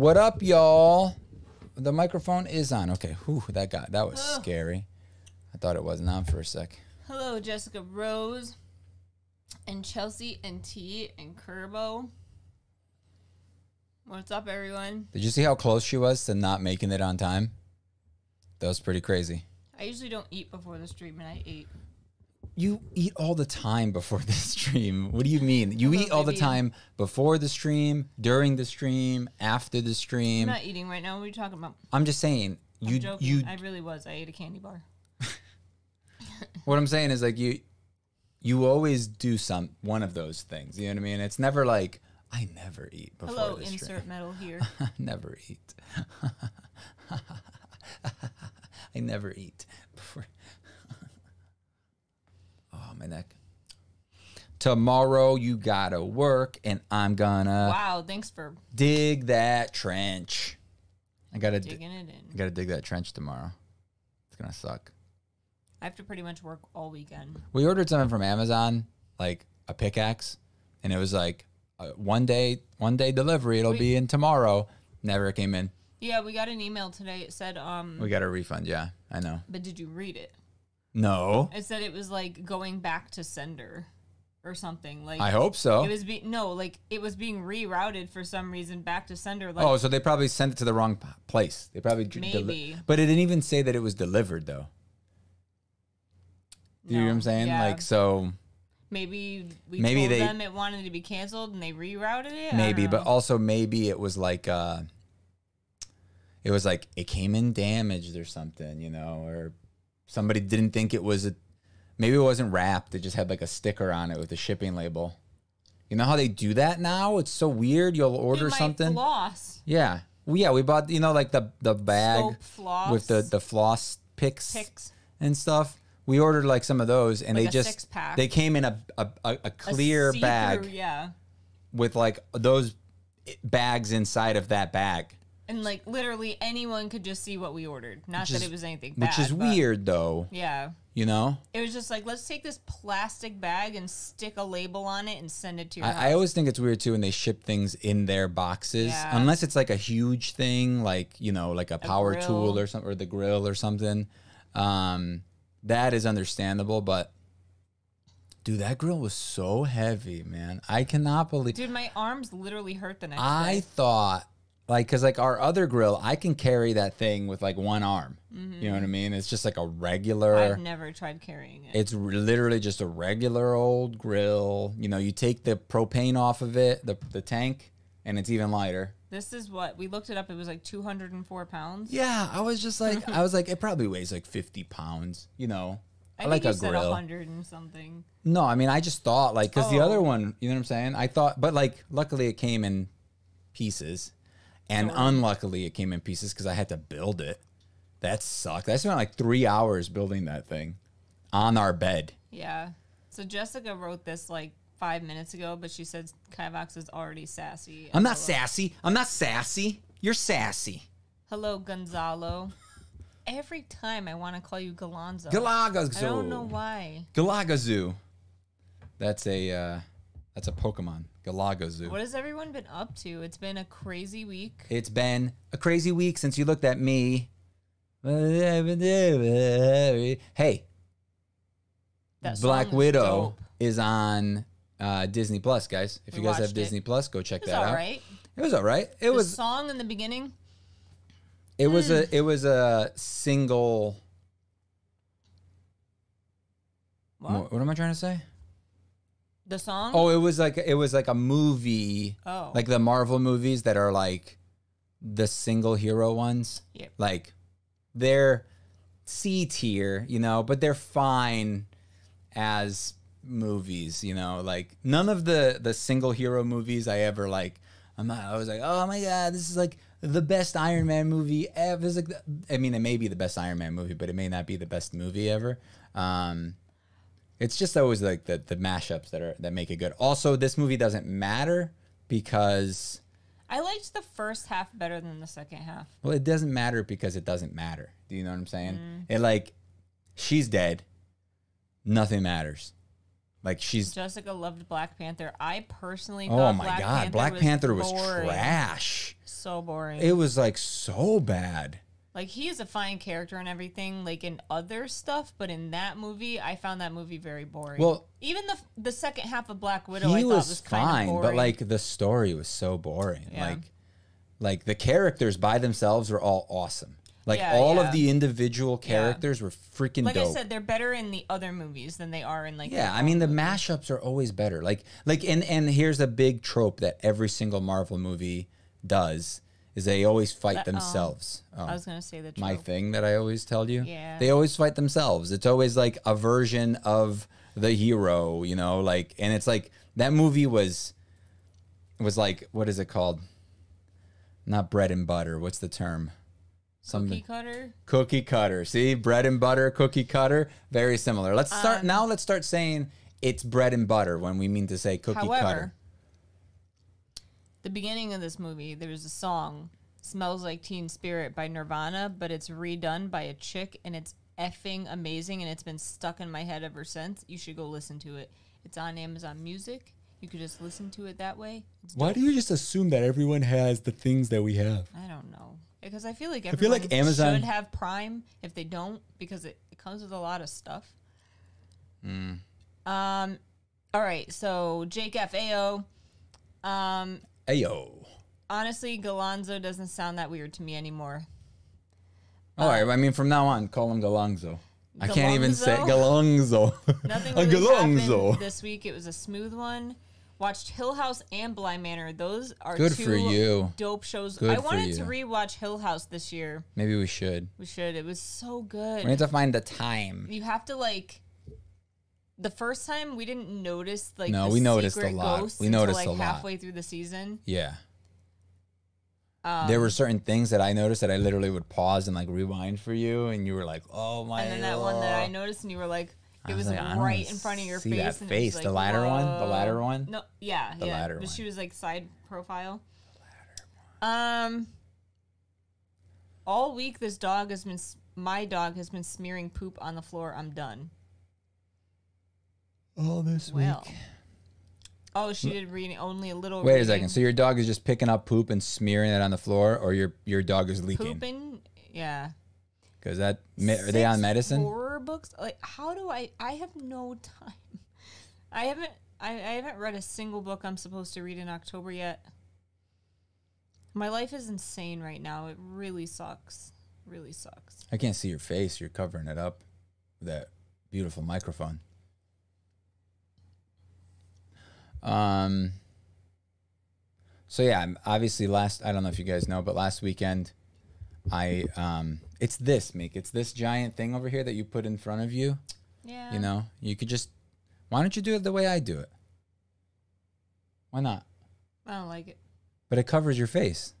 What up, y'all? The microphone is on. Okay. Whew, that got that was Ugh. scary. I thought it wasn't on for a sec. Hello, Jessica Rose and Chelsea and T and Kerbo. What's up, everyone? Did you see how close she was to not making it on time? That was pretty crazy. I usually don't eat before the stream, and I ate. You eat all the time before the stream. What do you mean? You Hello, eat all the time before the stream, during the stream, after the stream. I'm not eating right now. What are you talking about? I'm just saying. I'm You joking. you I really was. I ate a candy bar. what I'm saying is like you you always do some one of those things. You know what I mean? It's never like I never eat before Hello, the insert metal here. never eat. I never eat before. oh, my neck. Tomorrow you gotta work, and I'm gonna wow, thanks for dig that trench. I gotta dig. digging it in. I gotta dig that trench tomorrow. It's gonna suck. I have to pretty much work all weekend. We ordered something from Amazon, like a pickaxe, and it was like uh, one day, one day delivery. It'll be in tomorrow. Never came in. Yeah, we got an email today. It said, um, We got a refund. Yeah, I know. but did you read it? No, It said it was like going back to sender or something. Like I hope so. It was be no, like it was being rerouted for some reason back to sender. Like oh, so they probably sent it to the wrong p- place. They probably Maybe. but it didn't even say that it was delivered though. Do you know what I'm saying? yeah. Like so, maybe we Maybe told they- them it wanted to be canceled and they rerouted it. Maybe, but also maybe it was like uh, it was like it came in damaged or something, you know, or somebody didn't think it was a. Maybe it wasn't wrapped. It just had like a sticker on it with a shipping label. You know how they do that now? It's so weird. You'll order something. floss Yeah. Well, yeah, we bought you know like the the bag floss with the the floss picks, picks. and stuff. We ordered like some of those, and Like they a just they came in a a, a, a a clear see-through, bag yeah, with like those bags inside of that bag, and like literally anyone could just see what we ordered. Not Which that is- it was anything bad, which is weird though. Yeah, You know, it was just like let's take this plastic bag and stick a label on it and send it to your house. I, I always think it's weird too when they ship things in their boxes, Yeah. unless it's like a huge thing, like you know, like a power grill. tool or something, or the grill or something. Um, that is understandable, but dude, that grill was so heavy, man. I cannot believe. Dude, my arms literally hurt the next I day. thought like because like our other grill, I can carry that thing with like one arm. You know what I mean? It's just like a regular. Mm-hmm. I've never tried carrying it. It's literally just a regular old grill. You know, you take the propane off of it, the the tank, and it's even lighter. This is what we looked it up. It was like 204 pounds. Yeah, I was just like, I was like, it probably weighs like fifty pounds. You know, I, like think a you said grill. 100 and something. No, I mean, I just thought like because the Oh. other one, you know what I'm saying? I thought, but like, luckily it came in pieces, and unluckily it came in pieces because I had to build it. That sucked. I spent like three hours building that thing on our bed. Yeah. So Jessica wrote this like five minutes ago, but she said Kivox is already sassy. I'm not Hello. sassy. I'm not sassy. You're sassy. Hello, Gonzalo. Every time I want to call you Galanzo. Galagazoo. I don't know why. Galagazoo. That's a uh, that's a Pokemon. Galagazoo. What has everyone been up to? It's been a crazy week. It's been a crazy week since you looked at me. Hey, That Black Widow dope. is on uh, Disney Plus, guys. If We you guys have watched it. Disney Plus, go check It was that out. all right. It was all right. It The was song in the beginning. it was Hmm. a it was a single. What, what am I trying to say? The song. Oh, it was like it was like a movie, Oh. like the Marvel movies that are like the single hero ones. Yep. Like they're C tier, you know, but they're fine as movies, you know. Like none of the the single hero movies I ever like. I'm not. I was like, oh my god, this is like the best Iron Man movie ever. It's like, the, I mean, it may be the best Iron Man movie, but it may not be the best movie ever. Um, it's just always like the the mashups that are that make it good. Also, this movie doesn't matter because I liked the first half better than the second half. well, it doesn't matter because it doesn't matter. Do you know what I'm saying? Mm. It like she's dead. Nothing matters. Like she's Jessica loved Black Panther. I personally oh thought my Black god, Panther Black was Panther was boring. trash. So boring. It was like so bad. Like he is a fine character and everything, like in other stuff, but in that movie, I found that movie very boring. Well- even the the second half of Black Widow, I he thought was, was, kind fine, of but like the story was so boring. Yeah. Like like the characters by themselves were all awesome. Like Yeah, all yeah. of the individual characters were freaking like dope. I said, they're better in the other movies than they are in like. Yeah, I mean the mashups are always better. Like like and and here's a big trope that every single Marvel movie does is they always fight oh. themselves. Oh, I was gonna say the my thing that I always tell you. Yeah. They always fight themselves. It's always like a version of the hero, you know, like and it's like that movie was was like what is it called? Not bread and butter. What's the term? Cookie cutter. Cookie cutter. See, bread and butter, cookie cutter, very similar. Let's Um, start now. Let's start saying it's bread and butter when we mean to say cookie However, cutter. The beginning of this movie, there's a song, "Smells Like Teen Spirit" by Nirvana, but it's redone by a chick, and it's effing amazing, and it's been stuck in my head ever since. You should go listen to it. It's on Amazon Music. You could just listen to it that way. It's Why do you just assume that everyone has the things that we have? I don't know. Because I feel like feel everyone like Amazon- should have Prime if they don't, because it, it comes with a lot of stuff. Hmm. Um, all right, so Jake FAO. Um, Ayo. honestly, Galonzo doesn't sound that weird to me anymore. All right. Uh, I mean, from now on, call him Galongzo. I can't even say? Galongzo. Nothing really happened this week. It was a smooth one. Watched Hill House and Blind Manor. Those are Good two for you. dope shows. Good I wanted to rewatch Hill House this year. Maybe we should. We should. It was so good. We need to find the time. you have to like the first time we didn't notice like No, we noticed a lot. We until, noticed like a lot. halfway through the season. Yeah. Um, there were certain things that I noticed that I literally would pause and like rewind for you, and you were like, "Oh my!" and then that one that I noticed, and you were like, it was was, like, right in front of your see face. that and face. Was The like, latter one? The latter one? No, yeah, The yeah. latter but one. she was like side profile. Um. All week, this dog has been. My dog has been smearing poop on the floor. I'm done. Oh, this Well. Oh, she did reading only a little. Wait a second. So your dog is just picking up poop and smearing it on the floor, or your your dog is leaking? pooping. Yeah. Because that me- are they on medicine? Horror books. Like, how do I? I have no time. I haven't. I, I haven't read a single book I'm supposed to read in October yet. My life is insane right now. It really sucks. Really sucks. I can't see your face. You're covering it up with that beautiful microphone. Um. So yeah, obviously last I don't know if you guys know, but last weekend, I um, it's this Meek. It's this giant thing over here that you put in front of you. Yeah. You know, you could just. Why don't you do it the way I do it? Why not? I don't like it. But it covers your face.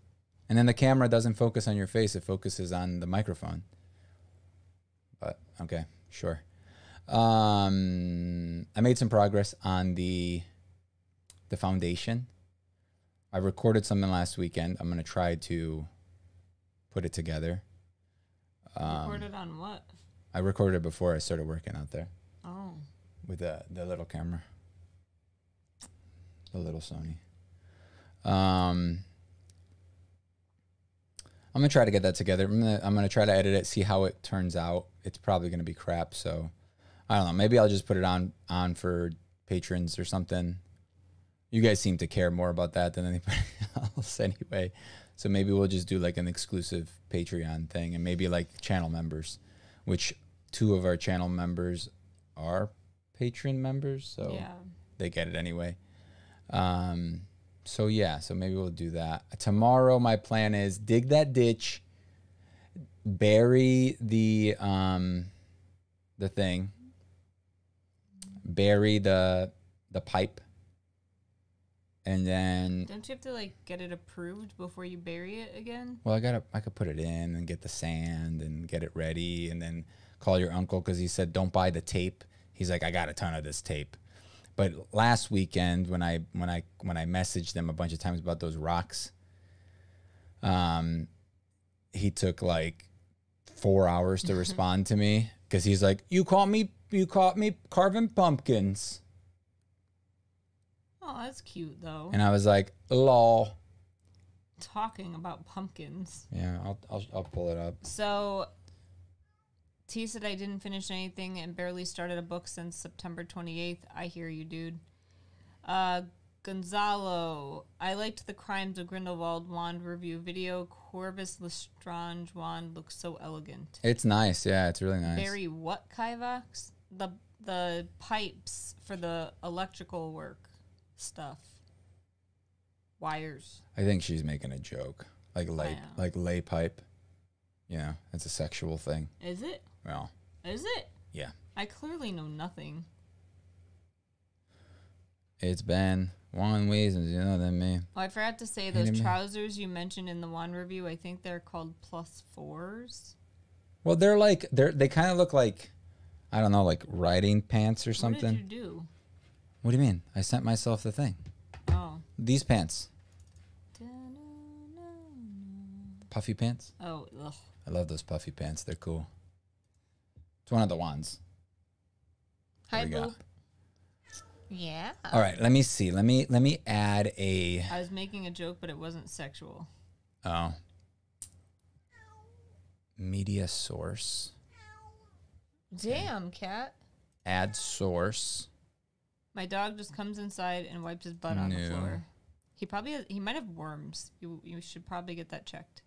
And then the camera doesn't focus on your face, it focuses on the microphone. But okay, sure. Um I made some progress on the the foundation. I recorded something last weekend. I'm going to try to put it together. Um, Recorded on what? I recorded it before I started working out there Oh. with the the little camera, the little Sony. Um, I'm gonna try to get that together. I'm gonna I'm gonna try to edit it, see how it turns out. It's probably gonna be crap, so I don't know. Maybe I'll just put it on on for patrons or something. You guys seem to care more about that than anybody else anyway. So maybe we'll just do like an exclusive Patreon thing and maybe like channel members, which two of our channel members are patron members, so Yeah. they get it anyway. Um, so yeah, so maybe we'll do that tomorrow. My plan is dig that ditch, bury the um, the thing, bury the the pipe, and then Don't you have to like get it approved before you bury it again? well, I gotta I could put it in and get the sand and get it ready, and then call your uncle because he said don't buy the tape. He's like I got a ton of this tape. But last weekend when I when I when I messaged him a bunch of times about those rocks, um, he took like four hours to respond to me because he's like, "You caught me, you caught me carving pumpkins." Oh, that's cute though. And I was like, lol. Talking about pumpkins. Yeah, I'll, I'll, I'll pull it up. So T said I didn't finish anything and barely started a book since September 28th. I hear you, dude. Uh, Gonzalo, I liked the Crimes of Grindelwald wand review video. Corvus Lestrange wand looks so elegant. It's nice. Yeah, it's really nice. Barry, what Kivox? The the pipes for the electrical work stuff. Wires. I think she's making a joke. Like oh, lay, Wow. like lay pipe. Yeah, it's a sexual thing. Is it? Well, Is it? yeah. I clearly know nothing. It's been one reason, you know, than me. Oh, I forgot to say those Anime. trousers you mentioned in the one review. I think they're called plus fours. Well, they're like they're they kind of look like I don't know, like riding pants or What something. did you do? What do you mean? I sent myself the thing. Oh. These pants, puffy pants. Oh, ugh. I love those puffy pants. They're cool. It's one of the ones. Hi. Boo. Yeah. All right, let me see. Let me let me add a I was making a joke, but it wasn't sexual. oh media source. Damn, cat. Add source. My dog just comes inside and wipes his butt on the No. floor. He probably has, he might have worms. You you should probably get that checked.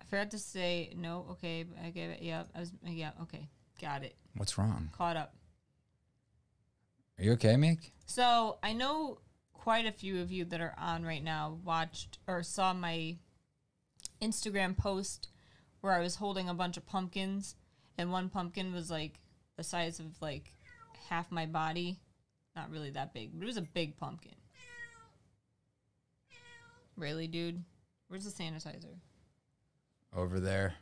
I forgot to say no. Okay, I gave it. Yeah, I was. Yeah, okay, got it. What's wrong? Caught up. Are you okay, Meek? So I know quite a few of you that are on right now watched or saw my Instagram post where I was holding a bunch of pumpkins, and one pumpkin was like the size of like half my body. Not really that big, but it was a big pumpkin. Really, dude? Where's the sanitizer? Over there.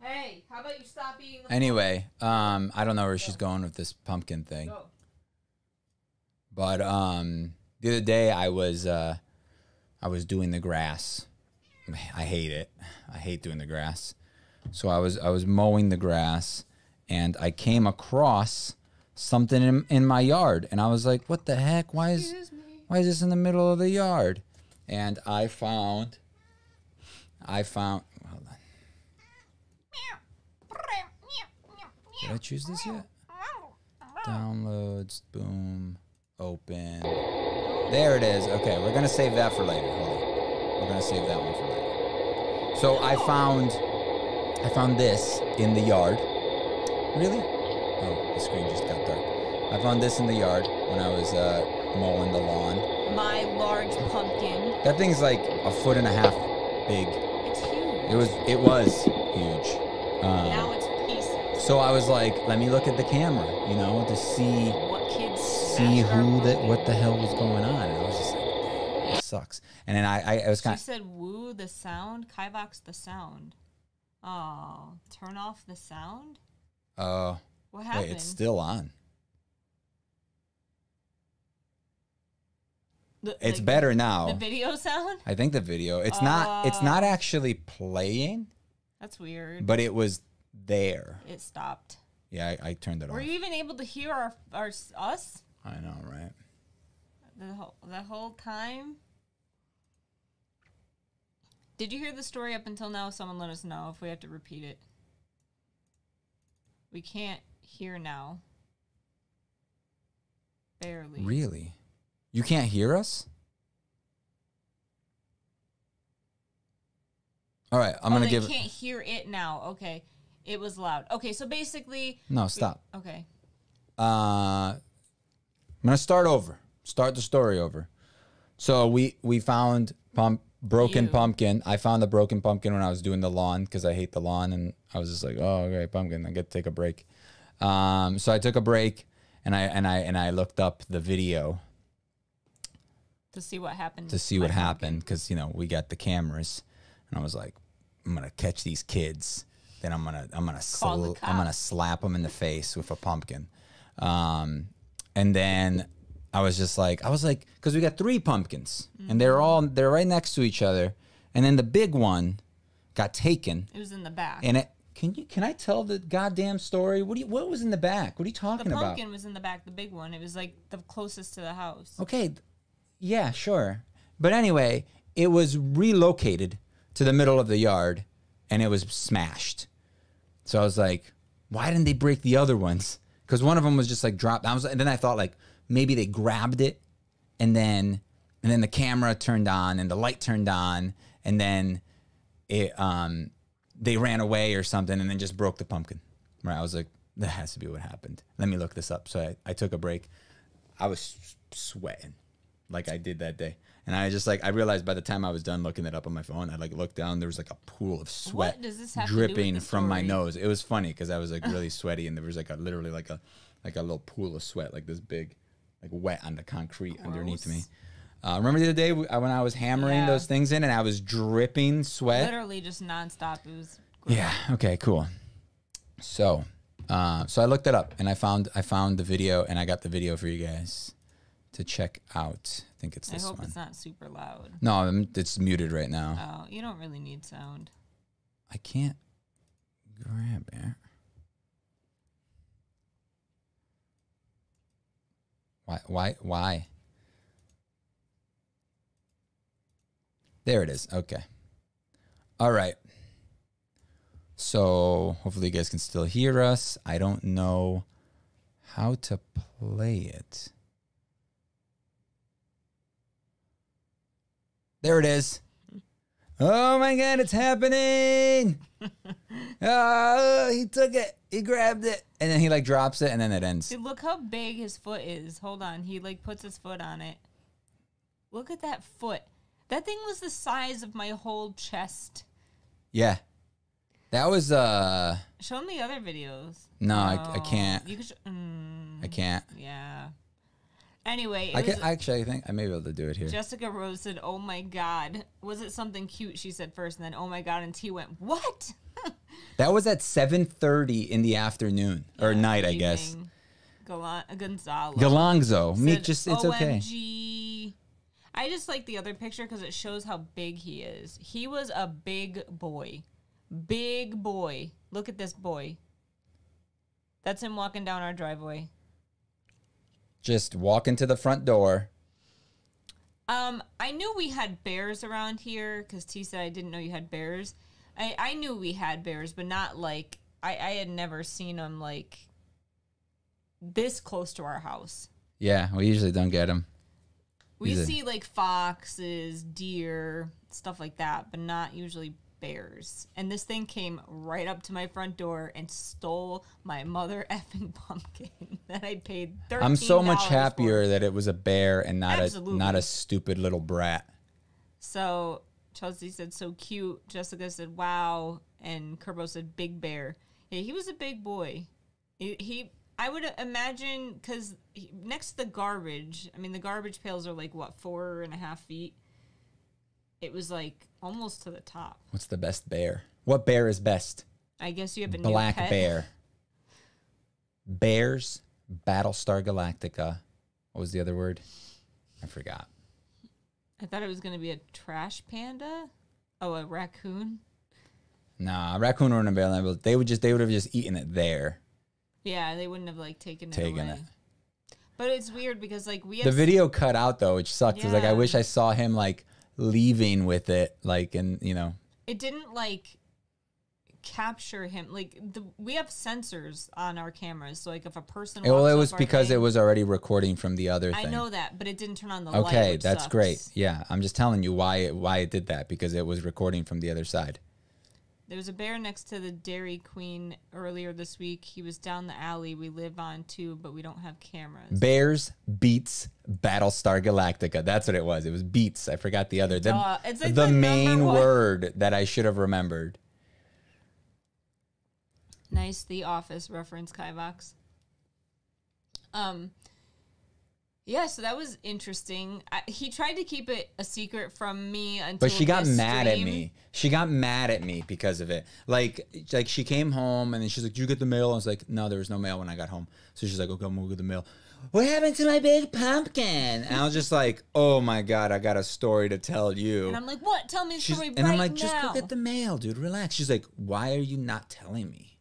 Hey, how about you stop eating Anyway, um, I don't know where she's going with this pumpkin thing. Go. But um, the other day I was uh, I was doing the grass. I hate it. I hate doing the grass. So I was I was mowing the grass, and I came across something in, in my yard, and I was like, "What the heck? Why is why is this in the middle of the yard?" And I found I found. Hold on. Did I choose this yet? Downloads. Boom. Open. There it is. Okay, we're gonna save that for later. Hold on. We're gonna save that one for later. So I found, I found this in the yard. Really? Oh, the screen just got dark. I found this in the yard when I was uh, mowing the lawn. My large pumpkin. That thing's like a foot and a half big. It's huge. It was. It was huge. Um, now it's pieces. so I was like, let me look at the camera, you know, to see What kids see who that what the hell was going on. And I was just like, "Damn, this sucks. And then I, I, I was kind of she said, "Woo the sound, Kivox the sound." Oh, turn off the sound. uh What happened? wait, it's still on. The- It's like, better The now. The video sound. I think the video. It's not it's Oh. not actually playing, That's weird. but it was there. it stopped. Yeah, I, I turned it Were off. Were you even able to hear our, our us I know, right? the whole the whole time? Did you hear the story up until now? Someone let us know if we have to repeat it. We can't hear now. Barely. Really? You can't hear us? All right, I'm oh, gonna give. can't hear it now. Okay, it was loud. Okay, so basically, No, stop. okay, uh, I'm gonna start over. Start the story over. So we we found pump broken pumpkin. I found the broken pumpkin when I was doing the lawn because I hate the lawn, and I was just like, oh, okay, pumpkin. I get to take a break. Um, so I took a break, and I and I and I looked up the video to see what happened. to see what happened because you know we got the cameras, and I was like, I'm gonna catch these kids. Then I'm gonna I'm gonna I'm gonna slap them in the face with a pumpkin, um, and then I was just like I was like because we got three pumpkins and they're all they're right next to each other, and then the big one got taken It was in the back. and it can you can I tell the goddamn story? What do you what was in the back? What are you talking about? The pumpkin was in the back, the big one. It was like the closest to the house. Okay, yeah, sure. But anyway, it was relocated to the middle of the yard and it was smashed. So I was like, why didn't they break the other ones? Because one of them was just like dropped. I was, and then I thought like maybe they grabbed it, and then and then the camera turned on and the light turned on, and then it um they ran away or something, and then just broke the pumpkin. Right? I was like, that has to be what happened. Let me look this up. So I, I took a break. I was sweating like I did that day. And I just like I realized by the time I was done looking it up on my phone, I like looked down. There was like a pool of sweat does this have to do with dripping from my nose. It was funny because I was like really sweaty, and there was like a literally like a like a little pool of sweat, like this big, like wet on the concrete underneath me. Uh, remember the other day when I was hammering Yeah. those things in, and I was dripping sweat. Literally just nonstop. It was. gross. Yeah. Okay. Cool. So, uh, so I looked it up and I found I found the video and I got the video for you guys to check out. I think it's this one. I hope one. it's not super loud. No, it's muted right now. Oh, you don't really need sound. I can't grab it. Why? Why? Why? There it is. Okay. All right. So hopefully you guys can still hear us. I don't know how to play it. There it is. Oh my god, it's happening! Oh, he took it. He grabbed it. And then he like drops it and then it ends. Dude, look how big his foot is. Hold on. He like puts his foot on it. Look at that foot. That thing was the size of my whole chest. Yeah. That was uh Show him the other videos. no, I, I can't. You could. Sh- mm, I can't. yeah. Anyway, I can actually I think I may be able to do it here. Jessica Rose said, "Oh my God, was it something cute?" She said first, and then, "Oh my God," and T went, "What?" That was at 7:30 in the afternoon or night, I guess. Gal- Gonzalo. Galangzo. Me just it's okay. OMG. I just like the other picture because it shows how big he is. He was a big boy. Big boy. Look at this boy. That's him walking down our driveway. Just walk into the front door. Um, I knew we had bears around here because T said I didn't know you had bears. I, I knew we had bears, but not like I, I had never seen them like this close to our house. Yeah, we usually don't get them. We He's a- see like foxes, deer, stuff like that, but not usually bears. And this thing came right up to my front door and stole my mother effing pumpkin that I paid thirteen. I'm so much happier that it was a bear and not a not a stupid little brat. So Chelsea said so cute. Jessica said wow, and Kerbo said big bear. Yeah, he was a big boy. He, he I would imagine because next to the garbage, I mean the garbage pails are like what four and a half feet. It was like almost to the top. What's the best bear? What bear is best? I guess you have a Black bear. Bears, Battlestar Galactica. What was the other word? I forgot. I thought it was gonna be a trash panda. Oh, a raccoon. Nah, a raccoon or available. They would just they would have just eaten it there, Yeah, they wouldn't have like taken it taken away. it. But it's weird because like we The video cut out though, which sucked. Cause like I wish I saw him like leaving with it, like and you know. it didn't like capture him like the we have sensors on our cameras so like if a person Well, it was because it was already recording from the other I know that but it didn't turn on the light Okay, that's sucks. great. Yeah, I'm just telling you why it why it did that because it was recording from the other side. There was a bear next to the dairy queen earlier this week he was down the alley we live on too but we don't have cameras Bears beats Battlestar Galactica. That's what it was. It was beats. I forgot the other. The, it's like the the main word that I should have remembered. nice the office reference Kivox. um yeah so that was interesting I, he tried to keep it a secret from me until But she got mad at me. She got mad at me because of it. Like, like she came home and then she's like, "Did you get the mail?" I was like, "No, there was no mail when I got home." So she's like, "Okay, I'm gonna get the mail." what happened to my big pumpkin? And I was just like, oh my god, I got a story to tell you. And I'm like, what? Tell me the She's, story and right I'm like, now. just look at the mail, dude. Relax. She's like, why are you not telling me?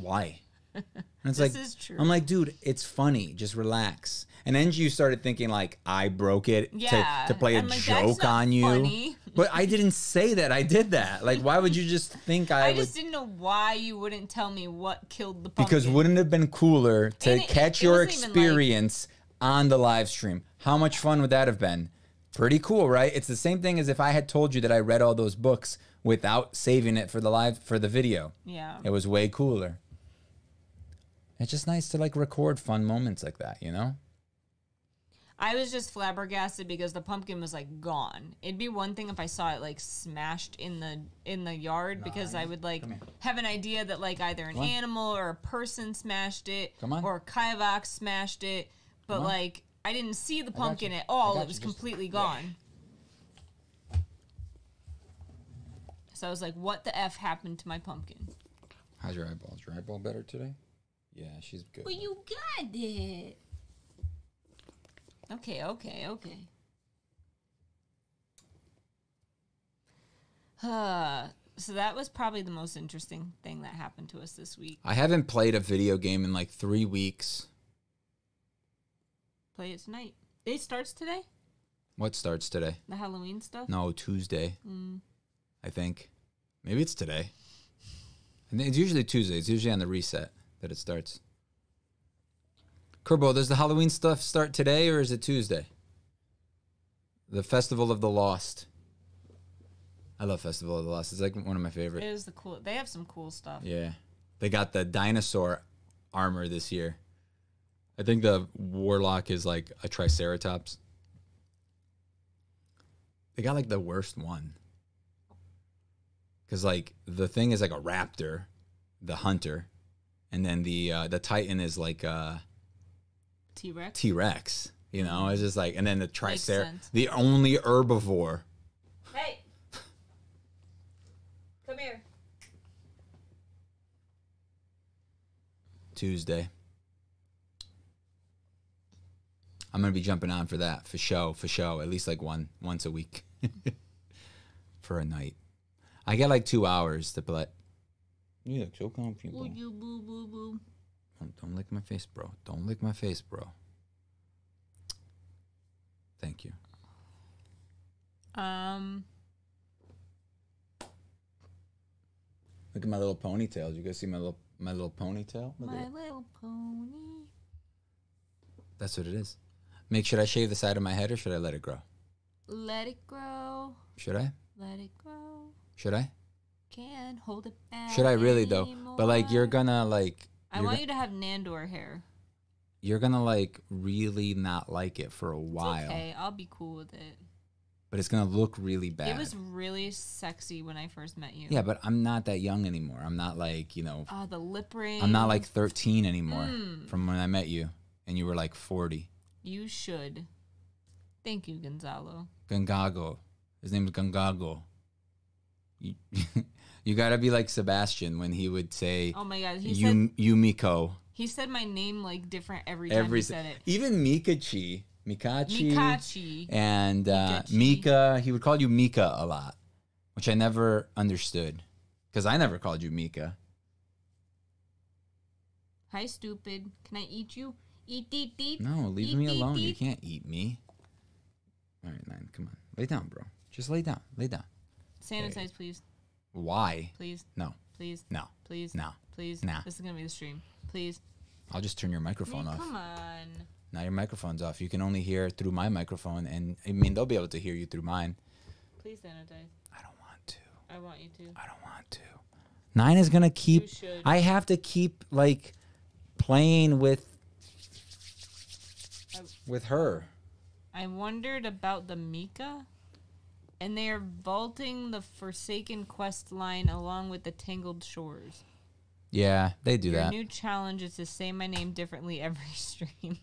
Why? And it's This like, is true. I'm like, dude, it's funny. Just relax. And then you started thinking like I broke it Yeah. to, to play a like, joke on you. funny. But I didn't say that. I did that. Like, why would you just think I, I would? just didn't know why you wouldn't tell me what killed the pumpkin. Because wouldn't it have been cooler to And it- catch it your wasn't even like- experience on the live stream? How much fun would that have been? Pretty cool, right? It's the same thing as if I had told you that I read all those books without saving it for the live for the video. Yeah. It was way cooler. It's just nice to like record fun moments like that, you know? I was just flabbergasted because the pumpkin was like gone. It'd be one thing if I saw it like smashed in the in the yard because I would like Come here. have an idea that like either an on. animal or a person smashed it Come on. or Kivox smashed it, but on. like I didn't see the got pumpkin you. at all. Got It you. was Just- completely yeah. gone. So I was like, what the F happened to my pumpkin? How's your eyeball? Is your eyeball better today? Yeah, she's good. Well, you got it. Okay, okay, okay. Uh, so that was probably the most interesting thing that happened to us this week. I haven't played a video game in like three weeks. Play it tonight. It starts today. What starts today? The Halloween stuff. No, Tuesday. Mm. I think. Maybe it's today. Think it's usually Tuesday. It's usually on the reset that it starts. Kerbo, does the Halloween stuff start today or is it Tuesday? The Festival of the Lost. I love Festival of the Lost. It's like one of my It favorite. is the cool. They have some cool stuff. Yeah. They got the dinosaur armor this year. I think the warlock is like a triceratops. They got like the worst one. Cuz like the thing is like a raptor, the hunter, and then the uh the titan is like a T Rex. T-Rex, you know? It's just like and then the tricer the only herbivore. Hey, come here. Tuesday. I'm gonna be jumping on for that for show for show at least like one once a week for a night. I get like two hours to play. You look so comfortable. Ooh, you boo boo boo. Don't, don't lick my face, bro. Don't lick my face, bro. Thank you. Um, Look at my little ponytail. You guys see my little my little ponytail? Look my it. little pony. That's what it is. Make should I shave the side of my head or should I let it grow? Let it grow. Should I? Let it grow. Should I? Can't hold it back. Should I really though? But like you're gonna like I you're want go- you to have Nandor hair. you're gonna like really not like it for a while, okay, I'll be cool with it. but it's gonna look really bad. It was really sexy when I first met you. yeah, but I'm not that young anymore. I'm not like you know. Oh, the lip ring. I'm not like 13 anymore Mm. from when I met you, and you were like 40. You should. Thank you, Gonzalo. Gangago, his name is Gangago. You, you gotta be like Sebastian when he would say Oh my god, he said Yum, Yumiko. he said my name like different every time Every he said it. even Mikachi, Mikachi, Mikachi. and uh, Mikachi. Mika. He would call you Mika a lot, which I never understood because I never called you Mika. Hi, stupid. Can I eat you? Eat, eat, eat. No, leave Eat, me eat, alone. You can't eat me. All right, nine. Come on, lay down, bro. Just lay down. Lay down. Sanitize, please. Why? Please. No, Please. no, Please. no. Please. Nah. This is gonna be the stream. Please. I'll just turn your I microphone mean, off. come on. Now your microphone's off. You can only hear through my microphone, and I mean they'll be able to hear you through mine. Please sanitize. I don't want to. I want you to. I don't want to. Nine is gonna You keep. should. I have to keep like playing with I- with her. I wondered about the Mika, and they are vaulting the Forsaken quest line along with the Tangled Shores. Yeah, they do Your that. new challenge is to say my name differently every stream.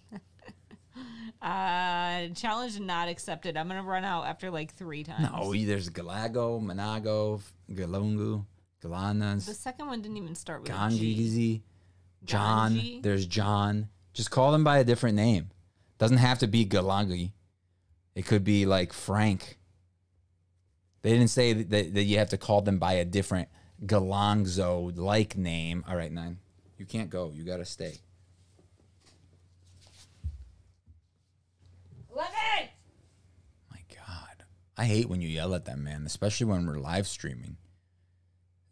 uh, challenge not accepted. I'm gonna run out after like three times. no, there's Galago, Manago, Galungu, Galanas. the second one didn't even start with a G. Gangizi, John. Ganji? There's John, Just call them by a different name. Doesn't have to be Galangi. It could be like Frank. They didn't say that, that, you have to call them by a different Galangzo like name. All right, nine. You can't go. You got to stay. Eleven. My God. I hate when you yell at them, man, especially when we're live streaming.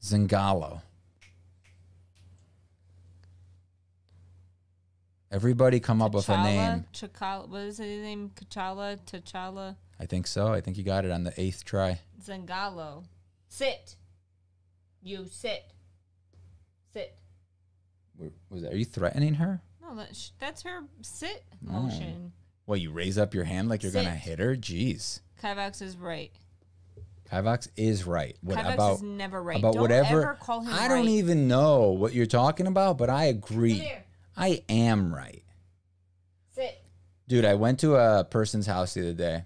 Zingalo. Everybody come up with a name. Chakala. What is his name? Kachala. T'Challa. I think so. I think you got it on the eighth try. Zangalo. Sit. You sit. Sit. Were- Was that, are you threatening her? No, that's that's her sit Oh. motion. Well, you raise up your hand like you're gonna hit her. Jeez, Kivox is right. Kivox is right. What Kivox about is never right. about don't whatever? ever call him I don't even know what you're talking about, but I agree. I am right. Sit. Dude, I went to a person's house the other day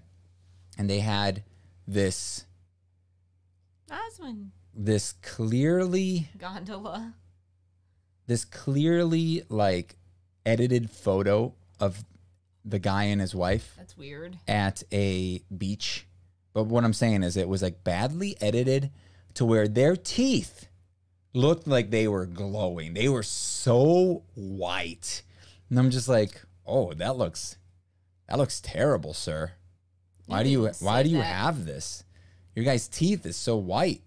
and they had this Osmond. this clearly Gondola. this clearly like edited photo of the guy and his wife That's weird. at a beach. But what I'm saying is it was like badly edited to where their teeth looked like they were glowing. They were so white. And I'm just like, "Oh, that looks that looks terrible, sir. Why do you why do you that. have this? Your guy's teeth is so white."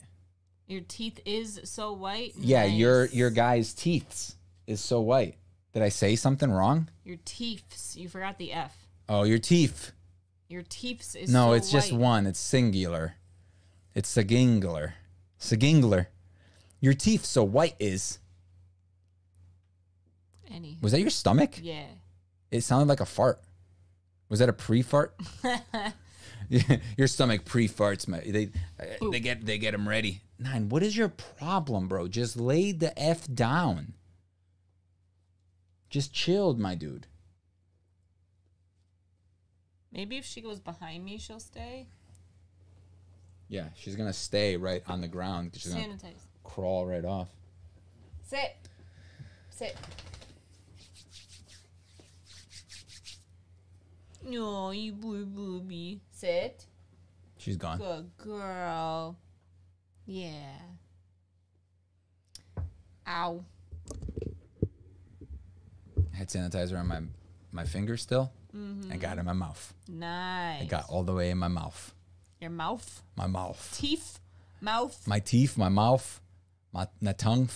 Your teeth is so white. Yeah, your Nice. your guy's teeth is so white. Did I say something wrong? your teeths. You forgot the F. Oh, your teeth. Your teeths is No, so it's just one. It's singular. It's sagingler. Sagingler. Your teeth so white is. Any. Was that your stomach? Yeah. It sounded like a fart. Was that a pre-fart? your stomach pre-farts, man. They they get they get them ready. Nine. What is your problem, bro? Just lay the f down. Just chilled, my dude. Maybe if she goes behind me, she'll stay. Yeah, she's gonna stay right on the ground. She's gonna Sanitize. crawl right off. Sit. Sit. No, you blue booby. Sit. She's gone. Good girl. Yeah. Ow. I Had sanitizer on my my finger still. Mm -hmm. I got it in my mouth. Nice. I got all the way in my mouth. your mouth, My mouth. teeth, mouth. My teeth, my mouth, my, my tongue.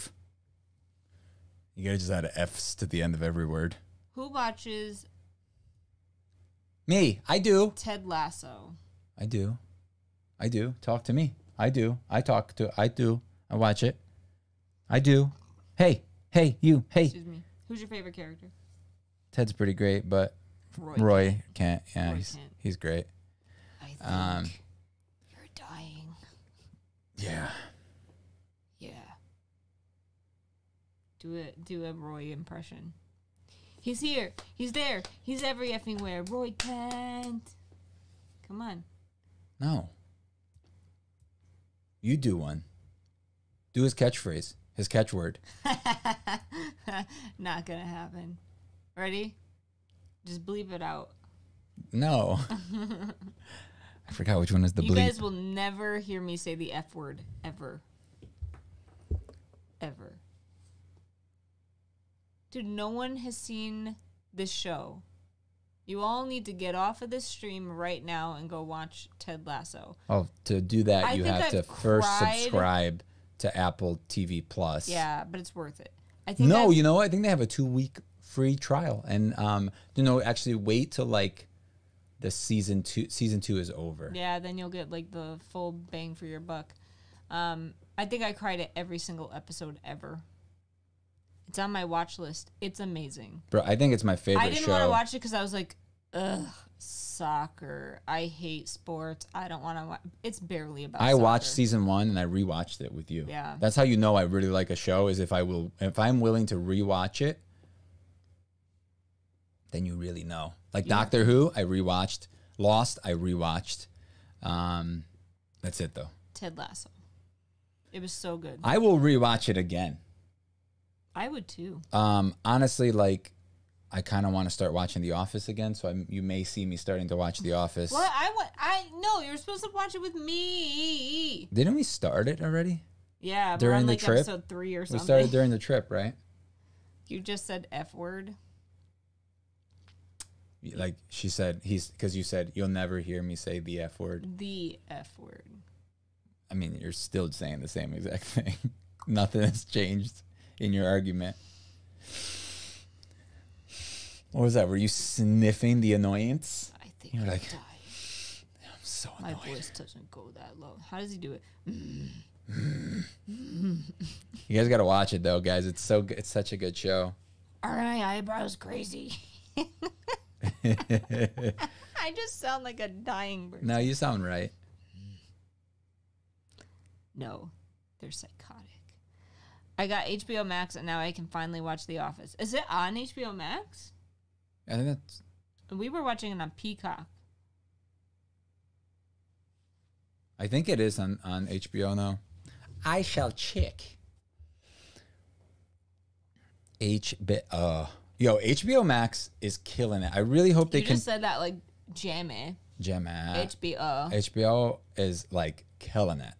You gotta just add F's to the end of every word. Who watches Me, I do. Ted Lasso? I do. I do. Talk to me. I do. I talk to I do. I watch it. I do. Hey, hey, you, hey. Excuse me. Who's your favorite character? Ted's pretty great, but Roy. Roy can't. Yeah, Roy he's can't. he's great. I think Um, you're dying. yeah. Yeah. Do it. Do a Roy impression. He's here. He's there. He's every effing where. Roy Kent. Come on. No. You do one. Do his catchphrase, his catchword. Not gonna happen. Ready? Just bleep it out. No. I forgot which one is the you bleep. guys will never hear me say the F word ever. Ever. Dude, no one has seen this show. You all need to get off of this stream right now and go watch Ted Lasso. oh, to do that, I you have to I've first cried- subscribe to Apple TV Plus. Yeah, but it's worth it. I think No, you know? I think they have a two week free trial, and um, you know, actually wait till like the season two. Season two is over. Yeah, then you'll get like the full bang for your buck. Um, I think I cried at every single episode ever. It's on my watch list. It's amazing. Bro, I think it's my favorite I didn't show. want to watch it because I was like, ugh, soccer. I hate sports. I don't want to watch. It's barely about. I watched season one and I rewatched it with you. Yeah. That's how you know I really like a show is if I will if I'm willing to rewatch it, then you really know. Like Doctor Who, I rewatched. Lost, I rewatched. Um, that's it though. Ted Lasso. It was so good. I will rewatch it again. I would too. Um, honestly, like I kind of want to start watching The Office again. So I, you may see me starting to watch The Office. What I want? I no. You're supposed to watch it with me. Didn't we start it already? Yeah, During the like trip? episode three or something. We started during the trip, right? you just said f word. Like she said, he's because you said you'll never hear me say the f word. The f word. I mean, you're still saying the same exact thing. Nothing has changed in your argument. What was that? Were you sniffing the annoyance? I think You're like, dying. I'm so annoyed. My voice doesn't go that low. How does he do it? Mm. You guys got to watch it though, guys. It's so good. It's such a good show. Are my eyebrows crazy? I just sound like a dying bird. no, you sound right. No, they're psychotic. I got HBO Max and now I can finally watch The Office. Is it on HBO Max? I think that's We were watching it on Peacock. I think it is on, on HBO now. I shall check. HBO. Uh, yo, HBO Max is killing it. I really hope they you can. just said that like jammy. Gemma. HBO. HBO is like killing it.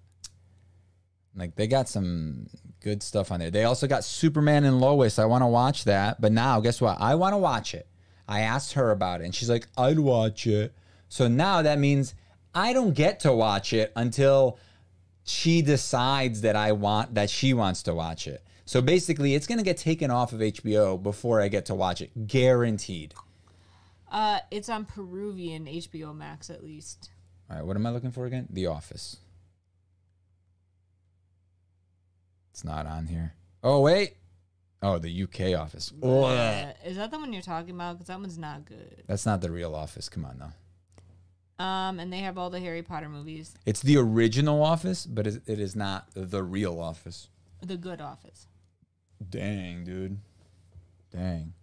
Like they got some good stuff on there. They also got Superman and Lois. I want to watch that. But now, guess what? I want to watch it. I asked her about it, and she's like, "I'd watch it." So now that means I don't get to watch it until she decides that I want that she wants to watch it. So basically, it's gonna get taken off of HBO before I get to watch it, guaranteed. Uh, it's on Peruvian HBO Max at least. All right, what am I looking for again? The Office. It's not on here. Oh wait. Oh, the UK Office. Uh, is that the one you're talking about? Because that one's not good. That's not the real Office. Come on, though. Um, and they have all the Harry Potter movies. It's the original Office, but it it is not the real Office. The Good Office. Dang, dude. Dang.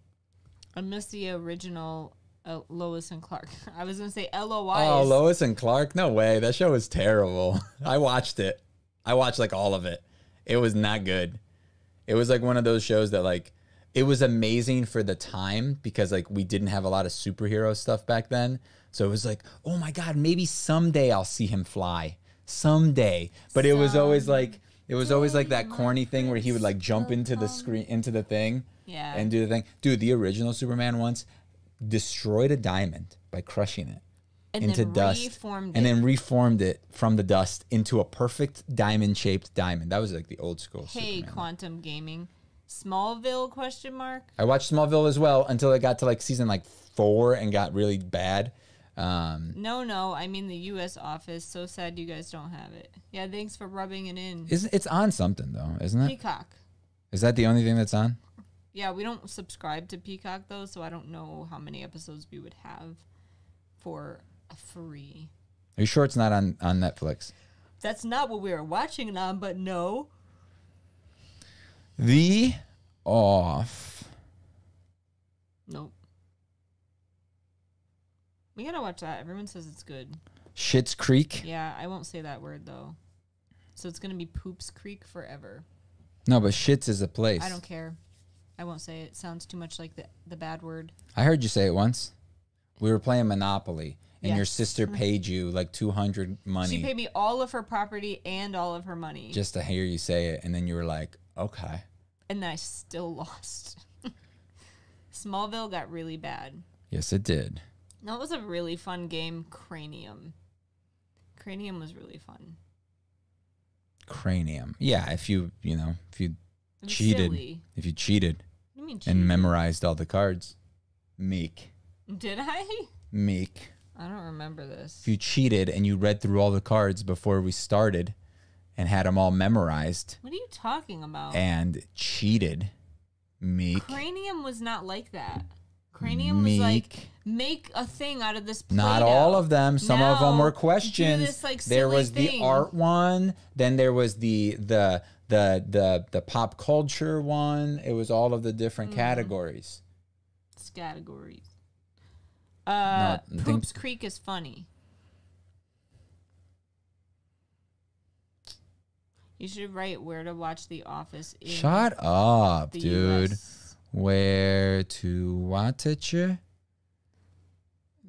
I missed the original uh, Lois and Clark. I was gonna say L O Y. Oh, Lois and Clark? No way. That show was terrible. I watched it. I watched like all of it. It was not good. It was like one of those shows that like it was amazing for the time because like we didn't have a lot of superhero stuff back then. So it was like, "Oh my god, maybe someday I'll see him fly. Someday." But it was always like it was always like that corny thing where he would like jump into the screen into the thing Yeah. and do the thing. Dude, the original Superman once destroyed a diamond by crushing it and into then dust reformed and it. then reformed it from the dust into a perfect diamond shaped diamond. That was like the old school. Hey, Superman. quantum gaming. Smallville question mark. I watched Smallville as well until it got to like season like four and got really bad. Um, No, no, I mean the U.S. office. So sad you guys don't have it. Yeah, thanks for rubbing it in. is it's on something though, isn't it? Peacock. Is that the only thing that's on? Yeah, we don't subscribe to Peacock though, so I don't know how many episodes we would have for free. Are you sure it's not on on Netflix? That's not what we were watching it on, but no. The off. Nope. We gotta watch that. Everyone says it's good. Schitt's Creek. Yeah, I won't say that word though. So it's gonna be Poops Creek forever. No, but shits is a place. I don't care. I won't say it. Sounds too much like the the bad word. I heard you say it once. We were playing Monopoly, and your sister mm-hmm. paid you like two hundred money She paid me all of her property and all of her money, just to hear you say it, and then you were like, "Okay." and then I still lost. Smallville got really bad. Yes, it did. That was a really fun game, Cranium. Cranium was really fun. Cranium. Yeah, if you you know if you cheated, silly. if you cheated you mean and memorized all the cards, meek, Did I? meek. I don't remember this. If you cheated and you read through all the cards before we started, and had them all memorized What are you talking about? and cheated, meek, Cranium was not like that. Cranium was like make a thing out of this. Not Play-Doh. all of them. Some of them were questions. this, like, there was the art one. Then there was the the the the the pop culture one. It was all of the different Mm. categories. It's categories. Uh, I think- Poops Creek is funny. You should write where to watch The Office. Shut up, dude. US. Where to watch it?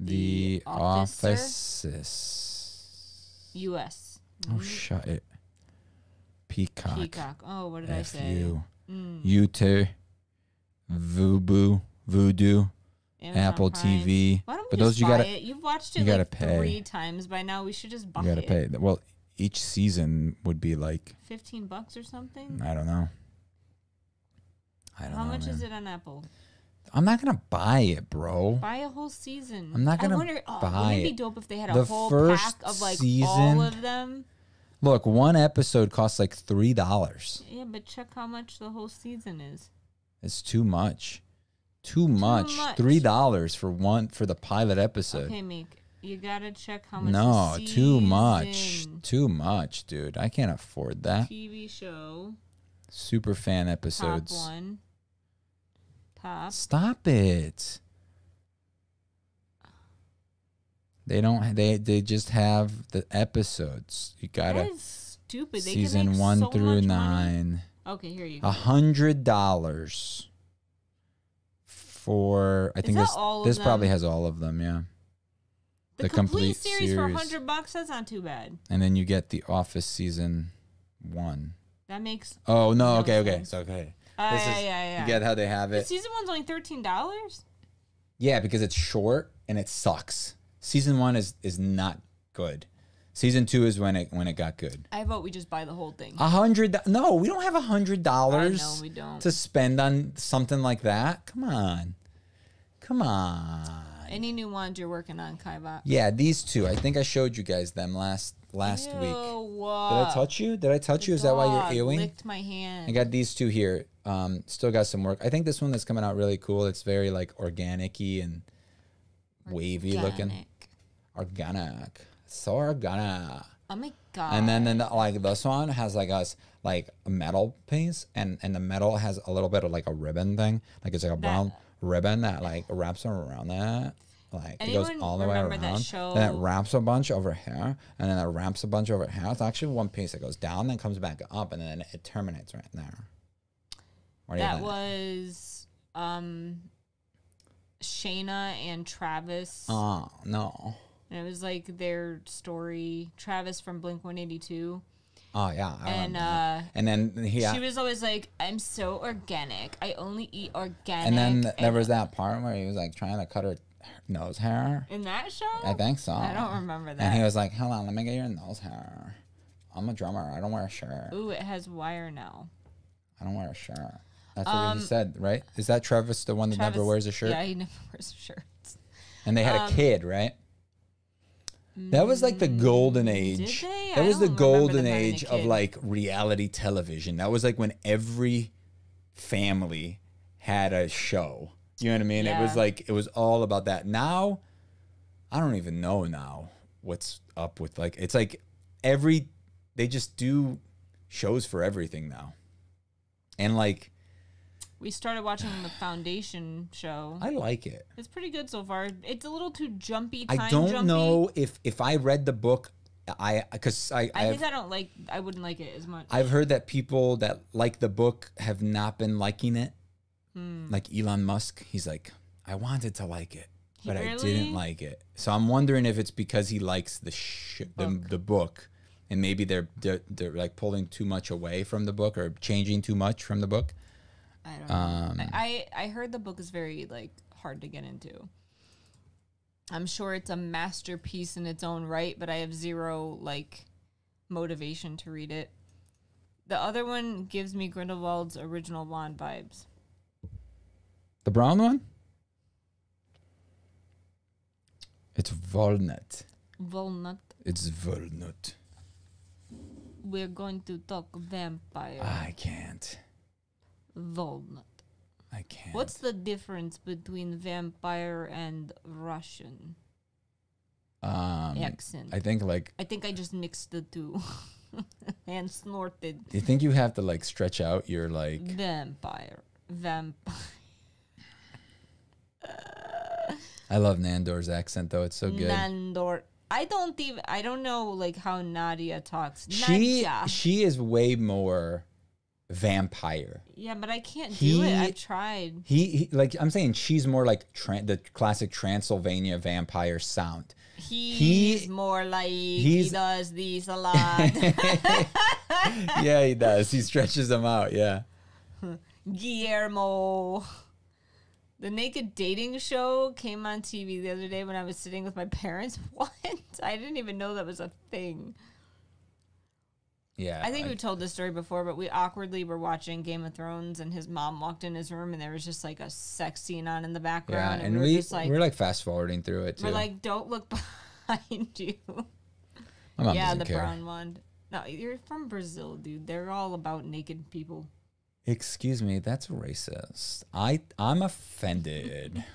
The, The offices. U.S. Oh, shut it. Peacock. Peacock. Oh, what did I F say? you. Mm, You too. Voodoo. Amazon Apple Prime. TV. Why don't we But just those you gotta- it? You've watched you it gotta like pay. three times by now. We should just buy it. You gotta it. pay. Well, each season would be like Fifteen bucks or something. I don't know. I don't How know. much man. is it on Apple? I'm not gonna buy it, bro. Buy a whole season. I'm not gonna wonder, oh, buy Wouldn't it be dope if they had a The whole first pack of like season- all of them? Look, one episode costs like three dollars. Yeah, but check how much the whole season is. It's too much. Too much. much. Three dollars for one for the pilot episode. Okay, Meek, you gotta check how much. no, too much. Too much, dude. I can't afford that. TV show Super fan episodes. top one. Top. Stop it. They don't. They they just have the episodes. You gotta That is stupid. They can season one so through much money. nine. Okay, here you go. A hundred dollars for. I Is think this all of this probably has all of them. Yeah, The, complete, series, for series. hundred bucks. That's not too bad. and then you get the Office season one. That makes. Oh no! No okay, okay. sense. So okay. Uh, This yeah, is- yeah, yeah. You get how they have The it. season one's only thirteen dollars. Yeah, because it's short and it sucks. Season one is is not good. Season two is when it when it got good. I vote we just buy the whole thing. A hundred? No, we don't have a hundred dollars we don't. to spend on something like that. Come on, come on. Any new ones you're working on, Kaiba? Yeah, these two. I think I showed you guys them last last week. Did I touch you? Did I touch you? Is that why you're ewing? Licked my hand. I got these two here. Um, still got some work. I think this one that's coming out really cool. It's very like organic-y and wavy looking. Organic. Organic. So organic. Oh my god. And then, then the, like this one has like us like a metal piece, and and the metal has a little bit of like a ribbon thing, like it's like a brown ribbon that like wraps around that. Like it goes all the way around. that Then it wraps a bunch over here, and then it wraps a bunch over here. It's actually one piece that goes down, then comes back up, and then it terminates right there. What do you that was um Shayna and Travis. Oh no. and it was like their story. Travis from Blink 182. Oh yeah. I And uh and then he she was always like, I'm so organic. I only eat organic. and then there And was that part where he was like trying to cut her nose hair. in that show? I think so. I don't remember that. And he was like, "Hold on, let me get your nose hair. I'm a drummer. I don't wear a shirt. Ooh, it has wire now. I don't wear a shirt." That's what he Um, said, right? Is that Travis the one that never wears a shirt? Yeah, he never wears shirts. And they had a um, kid, right? That was like the golden age. they? That I was the golden age of like reality television. That was like when every family had a show. You know what I mean? It was like it was all about that. Now, I don't even know now what's up with like it's like every they just do shows for everything now. And like We started watching the Foundation show. I like it. It's pretty good so far. It's a little too jumpy. Time I don't jumpy. know if if I read the book I cuz I I think I don't like. I wouldn't like it as much. I've heard that people that like the book have not been liking it. Hmm. Like Elon Musk, he's like, I wanted to like it, but I didn't like it. So I'm wondering if it's because he likes the sh- the, Book. the book, and maybe they're, they're they're like pulling too much away from the book or changing too much from the book. I don't Um, know. I, I heard the book is very like hard to get into. I'm sure it's a masterpiece in its own right, but I have zero like motivation to read it. The other one gives me Grindelwald's original Wand vibes. The brown one. It's walnut. Walnut. It's walnut. We're going to talk vampire. I can't. Walnut. I can't. What's the difference between vampire and Russian um? accent? I think like I think I just mixed the two and snorted. you think you have to like stretch out your like Vampire. Vampire. I love Nandor's accent though. It's so good. Nandor. I don't even. I don't know like how Nadia talks. she Nadia. she is way more vampire. Yeah, but I can't do it. I've tried. He, he like I'm saying she's more like tran the classic Transylvania vampire sound. He's more like he does these a lot. yeah, he does. He stretches them out. Yeah. Guillermo. The Naked Dating Show came on TV the other day when I was sitting with my parents. What? I didn't even know that was a thing. Yeah. I think we told this story before, but we awkwardly were watching Game of Thrones, and his mom walked in his room, and there was just like a sex scene on in the yeah, background, and we were we just like, we're like fast forwarding through it too. we're like, don't look behind you. Yeah, the care. brown one. No, you're from Brazil, dude. They're all about naked people. Excuse me, that's racist. I I'm offended.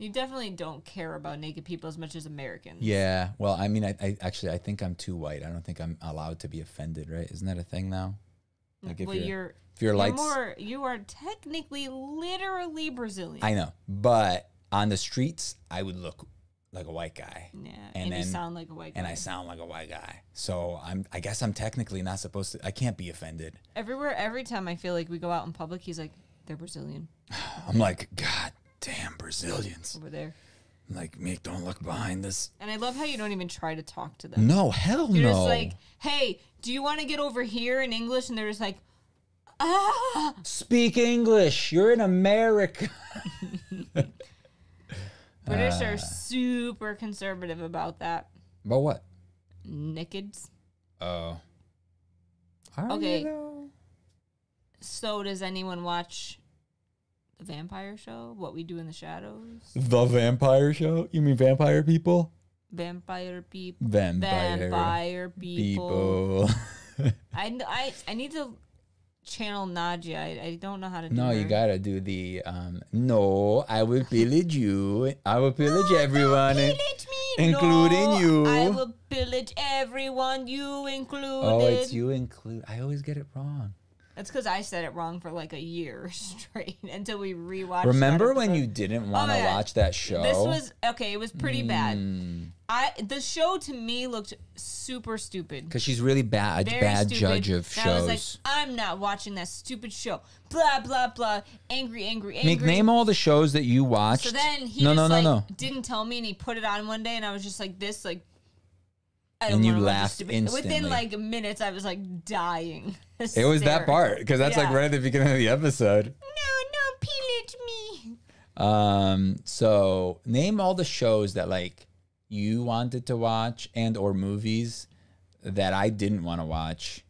You definitely don't care about naked people as much as Americans. yeah. Well, I mean, I, I actually I think I'm too white. I don't think I'm allowed to be offended, right? Isn't that a thing now? Like if well, you're, you're if you're you're like more. You are technically, literally Brazilian. I know, but on the streets, I would look like a white guy. yeah, and and, you then- sound like a white guy. and I sound like a white guy. So I'm I guess I'm technically not supposed to I can't be offended. Everywhere, every time I feel like we go out in public, he's like, "They're Brazilian I'm like, God damn Brazilians. over there," Like, Mick, don't look behind this. and I love how you don't even try to talk to them. No, hell You're no. just like, "Hey, do you want to get over here in English?" And they're just like, "Ah." Speak English. You're in America. British Uh. are super conservative about that. But what? Nakeds. Oh. Are you, Okay. though? So does anyone watch the vampire show? What we do in the shadows? The vampire show? You mean vampire people? Vampire people. Vampire, Vampire people. people. I, I I need to channel Nadia. I, I don't know how to do no, you gotta do the um no, I will pillage you. I will pillage everyone. Pillage me, including No, you. I will pillage everyone, you included. Oh, it's you include. I always get it wrong. That's because I said it wrong for like a year straight until we rewatched. Remember when you didn't want to God. watch that show? This was okay. It was pretty bad. Mm. I the show to me looked super stupid. Because she's really bad, Very bad stupid. judge of And I was like. I'm not watching that stupid show. Blah blah blah. Angry, angry, angry. Name all the shows that you watched. So then he no, just no, no, like no. didn't tell me, and he put it on one day, and I was just like this, like. I And you wanna watch this laughed instantly. Within like minutes, I was like dying. It was that part because that's like right at the beginning of the episode. No, no, pillage me. Um, so name all the shows that like you wanted to watch and or movies that I didn't want to watch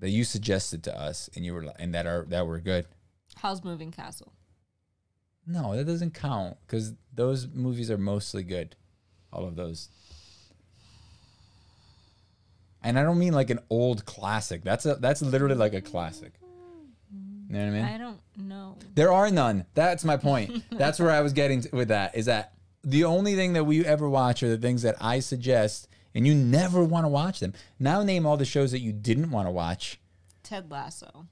that you suggested to us and you were and that are that were good. Howl's Moving Castle? No, that doesn't count because those movies are mostly good. All of those. And I don't mean like an old classic. That's a that's literally like a classic. You know what I mean? I don't know. There are none. That's my point. That's where I was getting with that. Is that the only thing that we ever watch are the things that I suggest, and you never want to watch them. Now name all the shows that you didn't want to watch. Ted Lasso.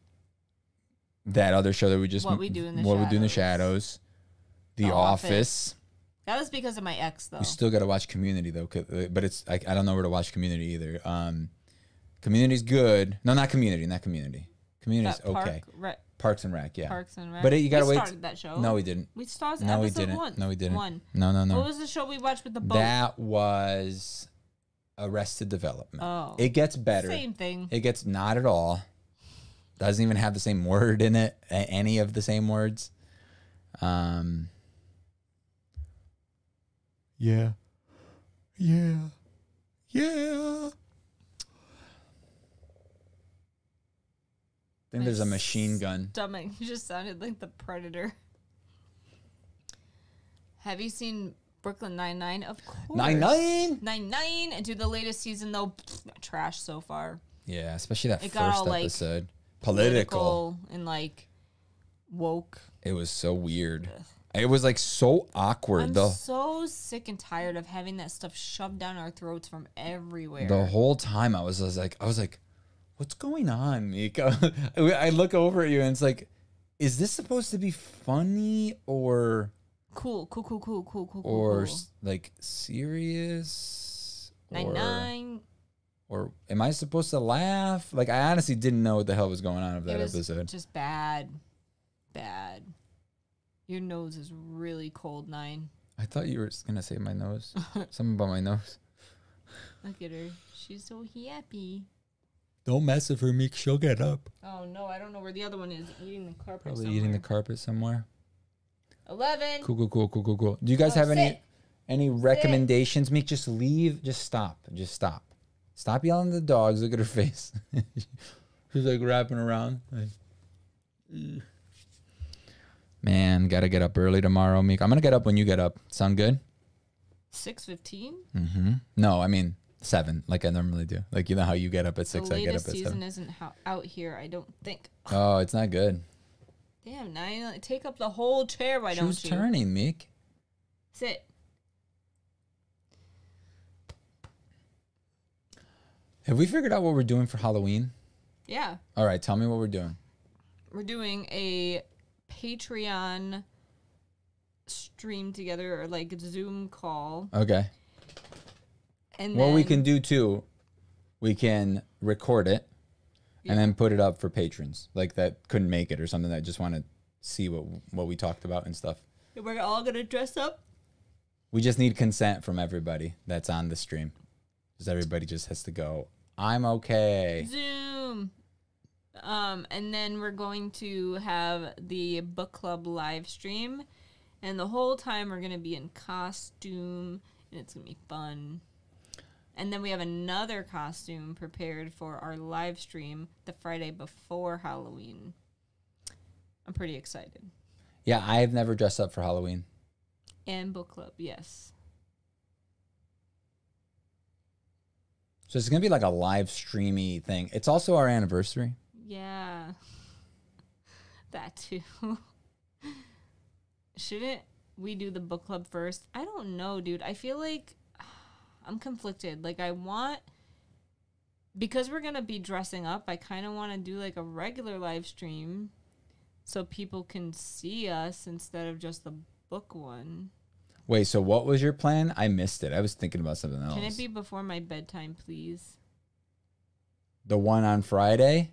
That other show that we just What We Do in the What we do in the Shadows. shadows. The, The Office. Office. That was because of my ex, though. You still got to watch Community though, uh, but it's I, I don't know where to watch Community either. Um, Community's good. No, not Community. Not Community. Community's That Park, okay. Re- Parks and Rec. Yeah. Parks and Rec. But it- you gotta we wait- started that show. No, we didn't. we started No, we didn't. One. No, we didn't. One. No, no, no. What was the show we watched with the boat? That was Arrested Development. Oh. It gets better. Same thing. It gets not at all. Doesn't even have the same word in it. Any of the same words. Um. Yeah. Yeah. Yeah. I think My there's a machine gun. Stomach just sounded like the Predator. Have you seen Brooklyn Nine Nine? Of course. Nine nine. Nine Nine. And do the latest season though, pfft, trash so far. Yeah, especially that It first got all, like, episode. Political. Political and like woke. It was so weird. It was like so awkward. I'm the so sick and tired of having that stuff shoved down our throats from everywhere. the whole time I was, I was like I was like, what's going on, Miko? I look over at you and it's like, is this supposed to be funny or cool, cool, cool, cool, cool, cool, cool. or cool. like serious? Nine or- Nine. or am I supposed to laugh? Like I honestly didn't know what the hell was going on of that it was episode. just bad, bad. Your nose is really cold, nine. I thought you were gonna say my nose. Something about my nose. Look at her. She's so happy. Don't mess with her, Meek. She'll get up. Oh no, I don't know where the other one is. Eating the carpet. Probably somewhere. eating the carpet somewhere. Eleven. Cool, cool, cool, cool, cool, cool. Do you guys Oh, have any sit. any recommendations? Meek, just leave. Just stop. Just stop. Stop yelling at the dogs. Look at her face. She's like wrapping around. Like. Man, gotta get up early tomorrow, Meek. I'm gonna get up when you get up. Sound good? Six fifteen. Mm-hmm. No, I mean seven, like I normally do. Like you know how you get up at six, the I get up at at season isn't ho- out here. I don't think. Oh, it's not good. Damn, nine. Take up the whole chair. Why don't Who's you turning, Meek? sit? Have we figured out what we're doing for Halloween? Yeah, All right, tell me what we're doing. we're doing a Patreon stream together or like Zoom call, Okay. and What we can do too, we can record it and then put it up for patrons, like that couldn't make it or something that just want to see what what we talked about and stuff. we're all gonna dress up. We just need consent from everybody that's on the stream, because everybody just has to go. I'm okay. Zoom. Um, and then we're going to have the book club live stream, and the whole time we're gonna be in costume, and it's gonna be fun. And then we have another costume prepared for our live stream the Friday before Halloween. I'm pretty excited. Yeah, I have never dressed up for Halloween. And book club, yes. So it's gonna be like a live streamy thing. It's also our anniversary. Yeah. That too. Shouldn't we do the book club first? I don't know, dude. I feel like I'm conflicted. Like I want because we're going to be dressing up, I kind of want to do like a regular live stream so people can see us instead of just the book one. Wait, so what was your plan? I missed it. I was thinking about something else. Can it be before my bedtime, please? the one on Friday?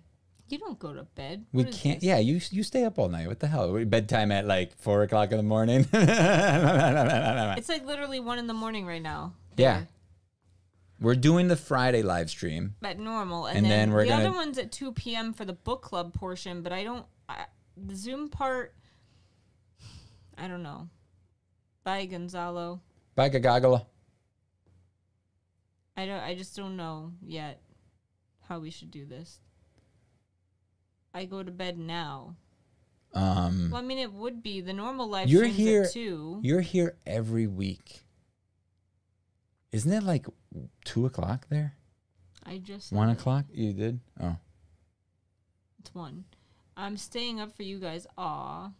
You don't go to bed. We What is can't. this? Yeah, you you stay up all night. What the hell? We- Bedtime at like four o'clock in the morning. It's like literally one in the morning right now. Yeah. There. We're doing the Friday live stream. at normal, and, And then, then we're the gonna- other one's at two p.m. for the book club portion. But I don't I, the Zoom part. I don't know. Bye, Gonzalo. Bye, Gagagala. I don't. I just don't know yet how we should do this. I go to bed now. Um, Well, I mean, it would be the normal live You're here- two. you're here every week. Isn't it like two o'clock there? I just One o'clock? You did? Oh, It's one. I'm staying up for you guys. Aw.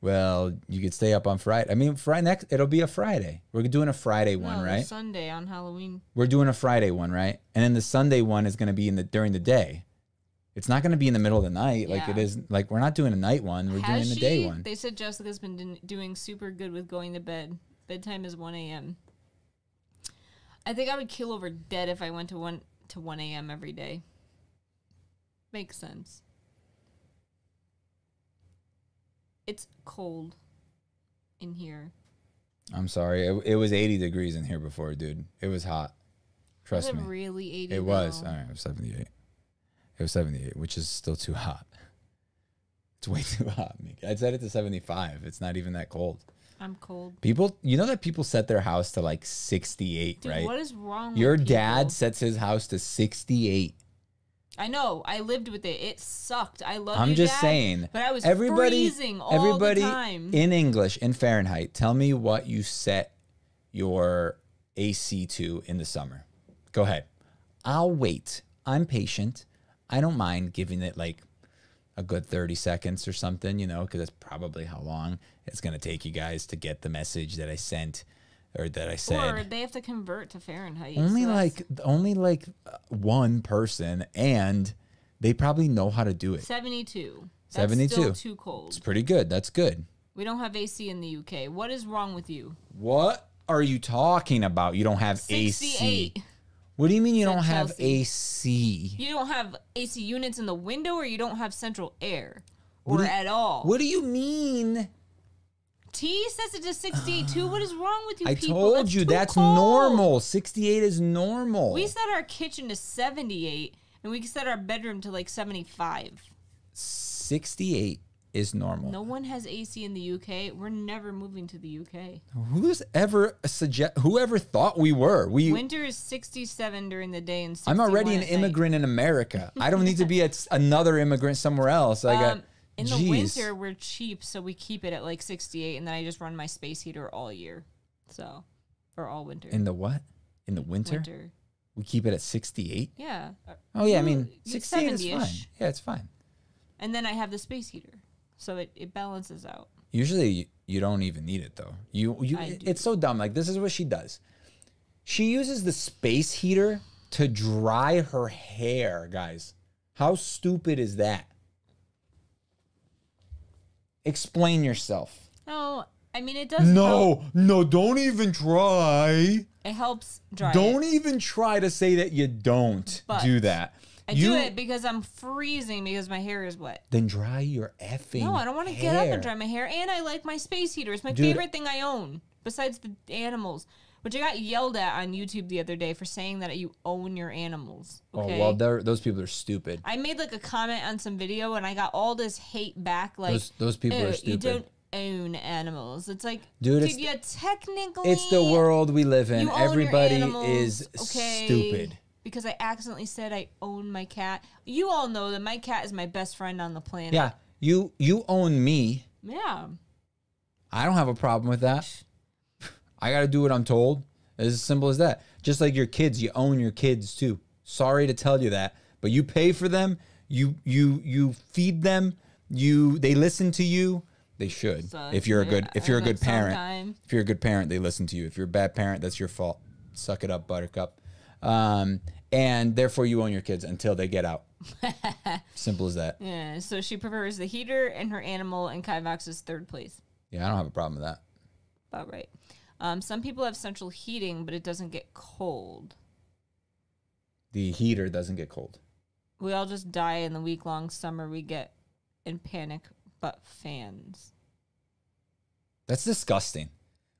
well, you could stay up on Friday. I mean, Friday next. It'll be a Friday. We're doing a Friday one, no, right? Sunday on Halloween. We're doing a Friday one, right? And then the Sunday one is going to be in the during the day. It's not going to be in the middle of the night like it is. Like we're not doing a night one. We're Has doing she? day one. They said Jessica's been doing super good with going to bed. Bedtime is 1 a.m. I think I would kill over dead if I went to 1 to 1 a.m. every day. Makes sense. It's cold in here. I'm sorry. It, it was 80 degrees in here before, dude. It was hot. Trust was it me. really 80? It was. though? All right, it was 78. It was 78, which is still too hot. It's way too hot. I set it to 75. It's not even that cold. I'm cold. People, you know that people set their house to like 68, Dude, right? what is wrong Your dad sets his house to 68. I know. I lived with it. It sucked. I love I'm you, just Dad, saying. But I was everybody, freezing all everybody the time. in English in Fahrenheit, tell me what you set your AC to in the summer. Go ahead. I'll wait. I'm patient. I don't mind giving it like a good 30 seconds or something, you know, because that's probably how long it's going to take you guys to get the message that I sent or that I said. Or they have to convert to Fahrenheit. only so like only like one person and they probably know how to do it. 72. That's 72. Still too It's pretty good. That's good. We don't have AC in the UK. What is wrong with you? What are you talking about? You don't have AC. 68. What do you mean you don't have Chelsea. AC? You don't have AC units in the window, or you don't have central air, or you- at all. What do you mean? T says it to 68 too. What is wrong with you I people? told That's you that's cold. normal. 68 is normal. We set our kitchen to 78, and we set our bedroom to like 75. 68 is normal. No one has AC in the UK. We're never moving to the UK. Who's ever suggest? Whoever thought we were? We. Winter is 67 during the day and 61 I'm already an at night. immigrant in America. I don't need to be at another immigrant somewhere else. I got. Um, in the winter, we're cheap, so we keep it at like 68, and then I just run my space heater all year. So, or all winter. In the what? In the winter? winter. We keep it at 68. Yeah. Oh yeah, I mean you 68 is fine. Yeah, it's fine. And then I have the space heater. So it, it balances out. Usually you, don't even need it though. You you it's so dumb. Like this is what she does. She uses the space heater to dry her hair, guys. How stupid is that? Explain yourself. No, I mean, it does help. No, no, don't even try. It helps dry Don't it. even try to say that you don't But do that. I you do it because I'm freezing because my hair is wet. then dry your effing. No, I don't want to get up and dry my hair. And I like my space heater. It's my Dude. favorite thing I own, besides the animals. Which I got yelled at on YouTube the other day for saying that you own your animals. Oh, okay. Oh well, they're- those people are stupid. I made like a comment on some video and I got all this hate back. Like Those- those people are "Oh, stupid." You don't own animals. It's like, Dude, dude, it's- you technically It's the world we live in. You own your Everybody animals, is okay? stupid. Because I accidentally said I own my cat. You all know that my cat is my best friend on the planet. Yeah, you you own me. Yeah. I don't have a problem with that. I got to do what I'm told. It's as simple as that. Just like your kids, you own your kids too. Sorry to tell you that, but you pay for them. You you you feed them. You they listen to you. They should. So, if you're a good if you're a good parent. sometimes- If you're a good parent, they listen to you. If you're a bad parent, that's your fault. Suck it up, Buttercup. Um, and therefore, you own your kids until they get out. Simple as that. Yeah. So she prefers the heater and her animal, and Kivox is third place. Yeah, I don't have a problem with that. About right. Um, some people have central heating, but it doesn't get cold. The heater doesn't get cold. We all just die in the week long summer we get in panic, but fans. That's disgusting.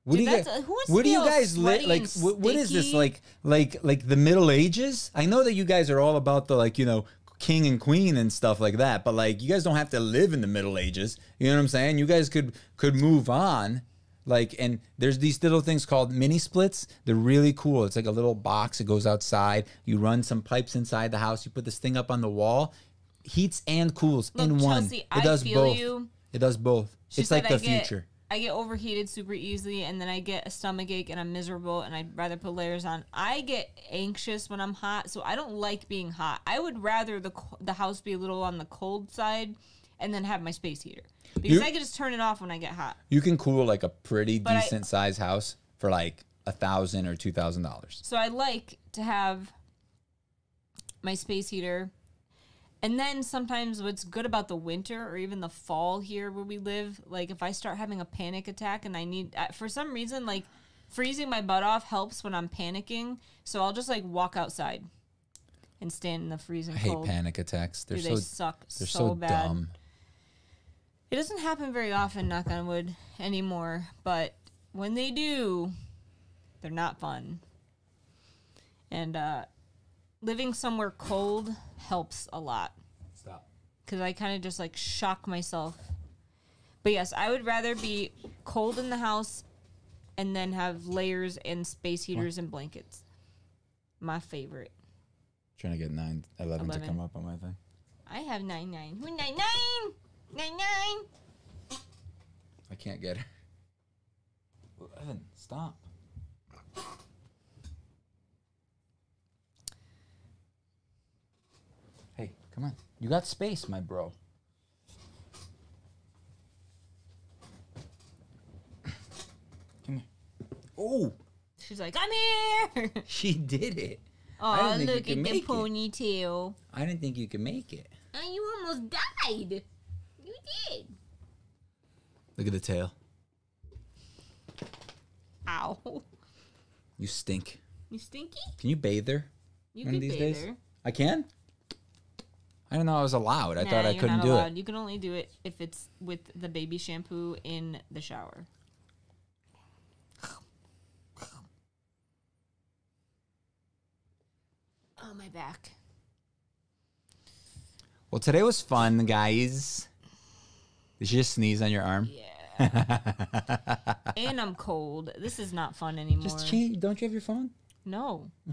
What Dude, do you guys? What do you guys li- like? What, what is this like? Like like the Middle Ages? I know that you guys are all about the like you know king and queen and stuff like that, but like you guys don't have to live in the Middle Ages. You know what I'm saying? You guys could could move on. Like and there's these little things called mini splits. They're really cool. It's like a little box. It goes outside. You run some pipes inside the house. You put this thing up on the wall. Heats and cools Look, in one. Chelsea, it does both. you. It does both. She it's like the I get, future. I get overheated super easily, and then I get a stomach ache, and I'm miserable, and I'd rather put layers on. I get anxious when I'm hot, so I don't like being hot. I would rather the the house be a little on the cold side, and then have my space heater because You- I can just turn it off when I get hot. You can cool like a pretty But I- decent sized house for like a thousand or two thousand dollars. So I like to have my space heater. And then sometimes what's good about the winter or even the fall here where we live, like if I start having a panic attack and I need, for some reason, like freezing my butt off helps when I'm panicking. So I'll just like walk outside and stand in the freezing I hate cold. panic attacks. They're Dude, so they suck they're so, so, bad. dumb. It doesn't happen very often, knock on wood, anymore. But when they do, they're not fun. And uh, living somewhere cold helps a lot Stop. because I kind of just like shock myself. But yes, I would rather be cold in the house and then have layers and space heaters and blankets. My favorite. Trying to get nine eleven to 11. come up on my thing. I have nine nine. Who nine nine? Nine nine. I can't get her. Evan, stop. Come on. You got space, my bro. Come here. Oh, She's like, I'm here. she did it. Oh, didn't think you look at the make it. ponytail. I didn't think you could make it. Oh, you almost died. You did. Look at the tail. Ow. You stink. You stinky? Can you bathe her? You one could of these bathe days? there. I can. I didn't know I was allowed. I Nah, thought I you're couldn't not do allowed. it. You can only do it if it's with the baby shampoo in the shower. Oh, my back. Well, today was fun, guys. Did you just sneeze on your arm? Yeah. and I'm cold. This is not fun anymore. Just change. Don't you have your phone? No.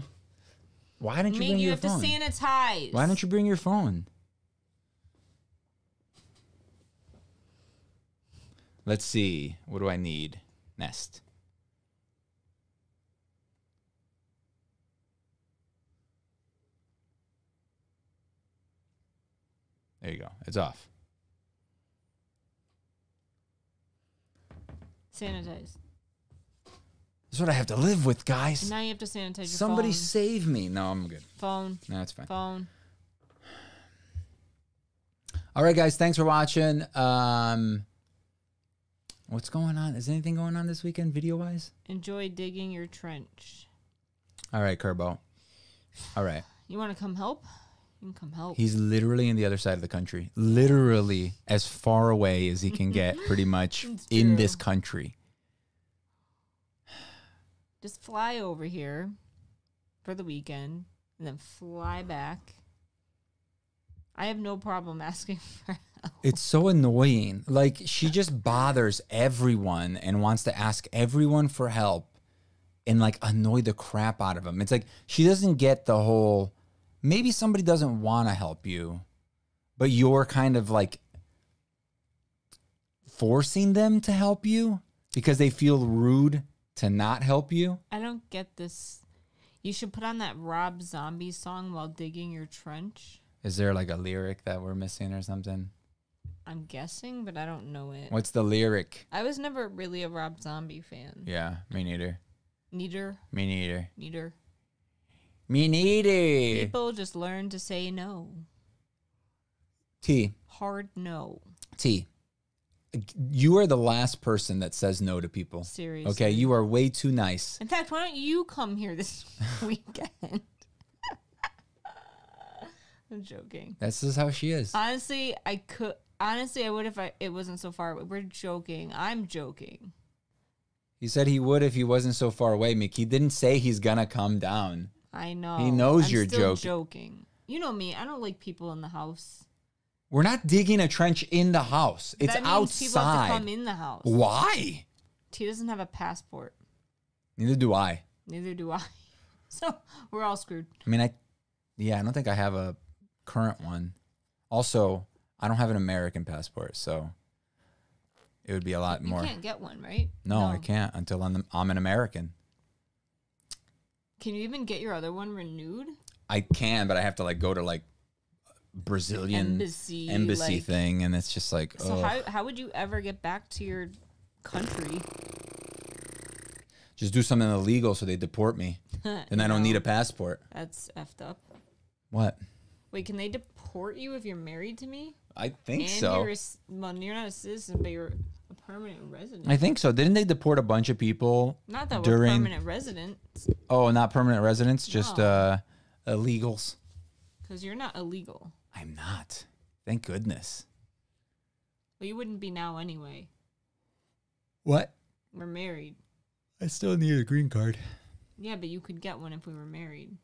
Why didn't you bring you your have phone? to sanitize. Why don't you bring your phone? Let's see. What do I need? Nest. There you go. It's off. sanitize? That's what I have to live with, And guys. now you have to sanitize your phone. Somebody phone. save me. No, I'm good. phone. No, it's fine. Phone. All right, guys. Thanks for watching. Um, what's going on? Is anything going on this weekend, video wise? Enjoy digging your trench. All right, Kerbo. All right. You want to come help? You can come help. He's literally in the other side of the country. Literally as far away as he can get, pretty much in this country. Just fly over here for the weekend and then fly back. I have no problem asking for help. It's so annoying. Like she just bothers everyone and wants to ask everyone for help and like annoy the crap out of them. It's like she doesn't get the whole maybe somebody doesn't want to help you, but you're kind of like forcing them to help you because they feel rude to not help you. I don't get this. You should put on that Rob Zombie song while digging your trench. Is there like a lyric that we're missing or something? I'm guessing, but I don't know it. What's the lyric? I was never really a Rob Zombie fan. Yeah, me neither. Neither, Me neither. neither. Me neither. People just learn to say no. T. Hard no. T. You are the last person that says no to people. Seriously. Okay, you are way too nice. In fact, why don't you come here this weekend? I'm joking. This is how she is. Honestly, I could. Honestly, I would if I, it wasn't so far away. We're joking. I'm joking. He said he would if he wasn't so far away, Mick. He didn't say he's gonna come down. I know. He knows I'm you're still joking. joking. You know me. I don't like people in the house. We're not digging a trench in the house. It's that means people have to come in the house. Why? T doesn't have a passport. Neither do I. Neither do I. So we're all screwed. I mean, I, yeah, I don't think I have a current one. Also, I don't have an American passport, so it would be a lot You more. You can't get one, right? No, I can't until I'm, I'm an American. Can you even get your other one renewed? I can, but I have to like go to like Brazilian Embassy, embassy like- thing, and it's just like, So ugh. how how would you ever get back to your country? just do something illegal so they deport me, and I don't need a passport. That's effed up. What? Wait, can they deport you if you're married to me? I think and so. you're a, well, you're not a citizen, but you're a permanent resident. I think so. Didn't they deport a bunch of people? not that we're during- permanent residents, Oh, not permanent residents, just No. uh, illegals. because you're not illegal. I'm not. Thank goodness. Well, you wouldn't be now anyway. What? We're married. I still need a green card. Yeah, but you could get one if we were married.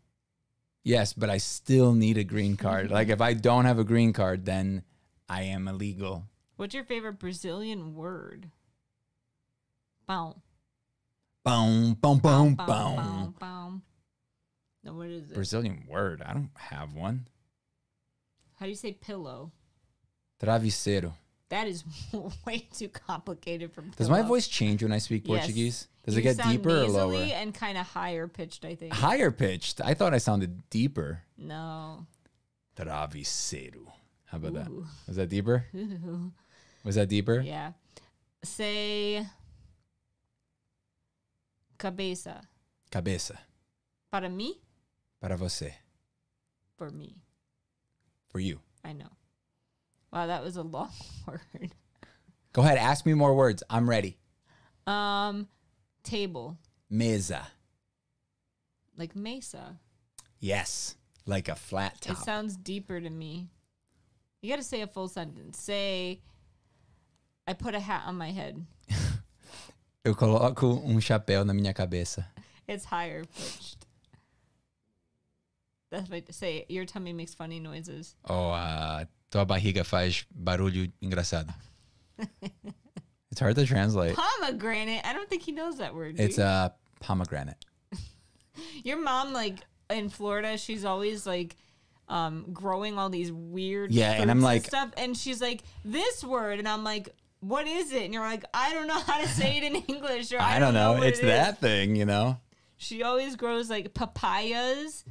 Yes, but I still need a green card. like if I don't have a green card, then I am illegal. What's your favorite Brazilian word? Bow. Boom, boom, boom, bow, boom. bow, bow. No, what is it? Brazilian word. I don't have one. How do you say pillow? Travesseiro. That is way too complicated for. Does my voice change when I speak Yes. Portuguese? Does You it get deeper or lower? And kind of higher pitched, I think. Higher pitched. I thought I sounded deeper. No. Travesseiro. How about that? Was that deeper? Was that deeper? Yeah. Say cabeça. Cabeça. Para mí? Para você. For me. For you. I know. Wow, that was a long word. Go ahead. Ask me more words. I'm ready. Um, table. Mesa. Like mesa. Yes, like a flat top. It sounds deeper to me. You got to say a full sentence. Say, I put a hat on my head. Eu coloco um chapéu na minha cabeça. It's higher pitched. That's what I say. Your tummy makes funny noises. Oh, a tua barriga faz barulho engraçado. it's hard to translate. Pomegranate. I don't think he knows that word. It's a pomegranate. Your mom, like in Florida, she's always like um, growing all these weird Yeah, and I'm like- stuff, and she's like this word, and I'm like, what is it? And you're like, I don't know how to say it in English, or I, I don't know. what It's it is." that thing, you know? She always grows like papayas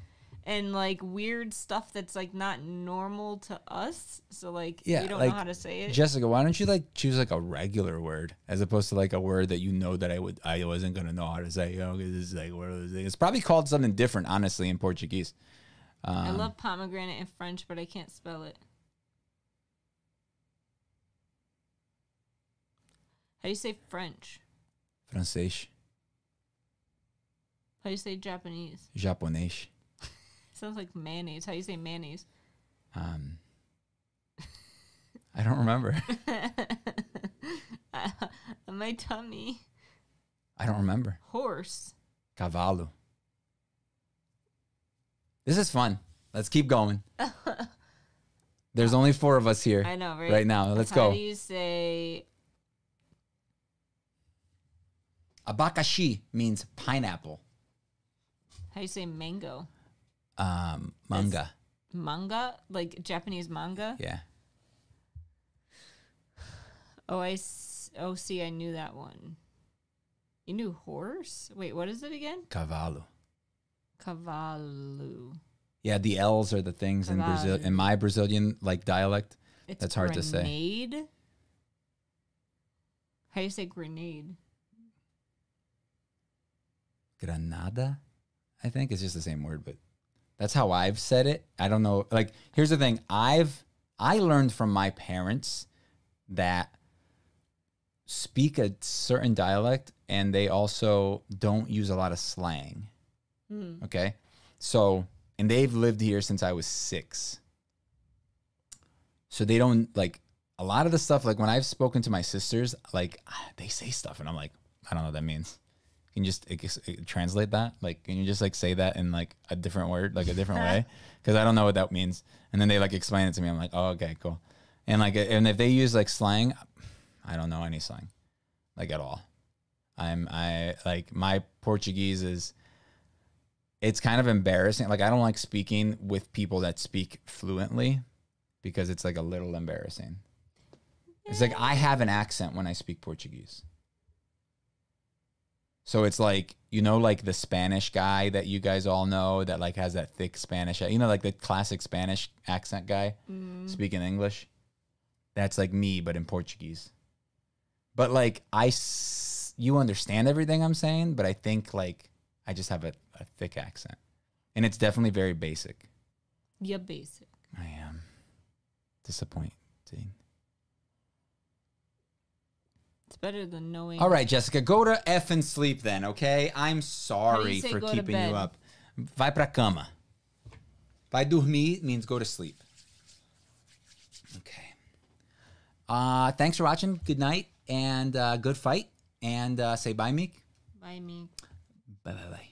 and like weird stuff that's like not normal to us. So like Yeah, we don't like, know how to say it. Jessica, why don't you like choose like a regular word as opposed to like a word that you know that I would I wasn't gonna know how to say. You know, 'cause it's like those things. It's probably called something different, honestly, in Portuguese. I um, love pomegranate in French, but I can't spell it. How do you say French? Francês, How do you say Japanese? japonês. Sounds like mayonnaise. How do you say mayonnaise? Um, I don't remember. My tummy. I don't remember. Horse. Cavalo. This is fun. Let's keep going. There's only four of us here I know, right? right now. Let's How go. do you say Abacaxi means pineapple. how do you say mango? Um, manga. Manga? Like Japanese manga? Yeah. Oh, I s- oh see, I knew that one. You knew horse? Wait, what is it again? Cavalo. Cavalo. Yeah, the L's are the things in Brazil in my Brazilian like dialect. It's That's hard to say. Grenade. How do you say grenade? Granada, I think it's just the same word, but that's how I've said it. I don't know. Like, here's the thing: I've I learned from my parents that speak a certain dialect, and they also don't use a lot of slang. Hmm. Okay, so and they've lived here since I was six, so they don't like a lot of the stuff. Like when I've spoken to my sisters, like they say stuff, and I'm like, I don't know what that means. Can you just ex- ex- translate that? Like, can you just like say that in like a different word, like a different way? Because I don't know what that means. And then they like explain it to me. I'm like, oh, okay, cool. And like, and if they use like slang, I don't know any slang, like at all. I'm I like my Portuguese is. It's kind of embarrassing. Like I don't like speaking with people that speak fluently, because it's like a little embarrassing. It's like I have an accent when I speak Portuguese. So it's like, you know, like the Spanish guy that you guys all know that like has that thick Spanish, you know, like the classic Spanish accent guy mm-hmm. speaking English. That's like me, but in Portuguese. But like, I, s- you understand everything I'm saying, but I think like I just have a, a thick accent. And it's definitely very basic. Yeah, basic. I am disappointing. It's better than knowing. All right, Jessica, go to F and sleep then, okay? I'm sorry for keeping you up. Vai pra cama. Vai dormir means go to sleep. Okay. Uh, thanks for watching. Good night and uh, good fight. And uh, say bye, Meek. Bye, Meek. Bye, bye, bye.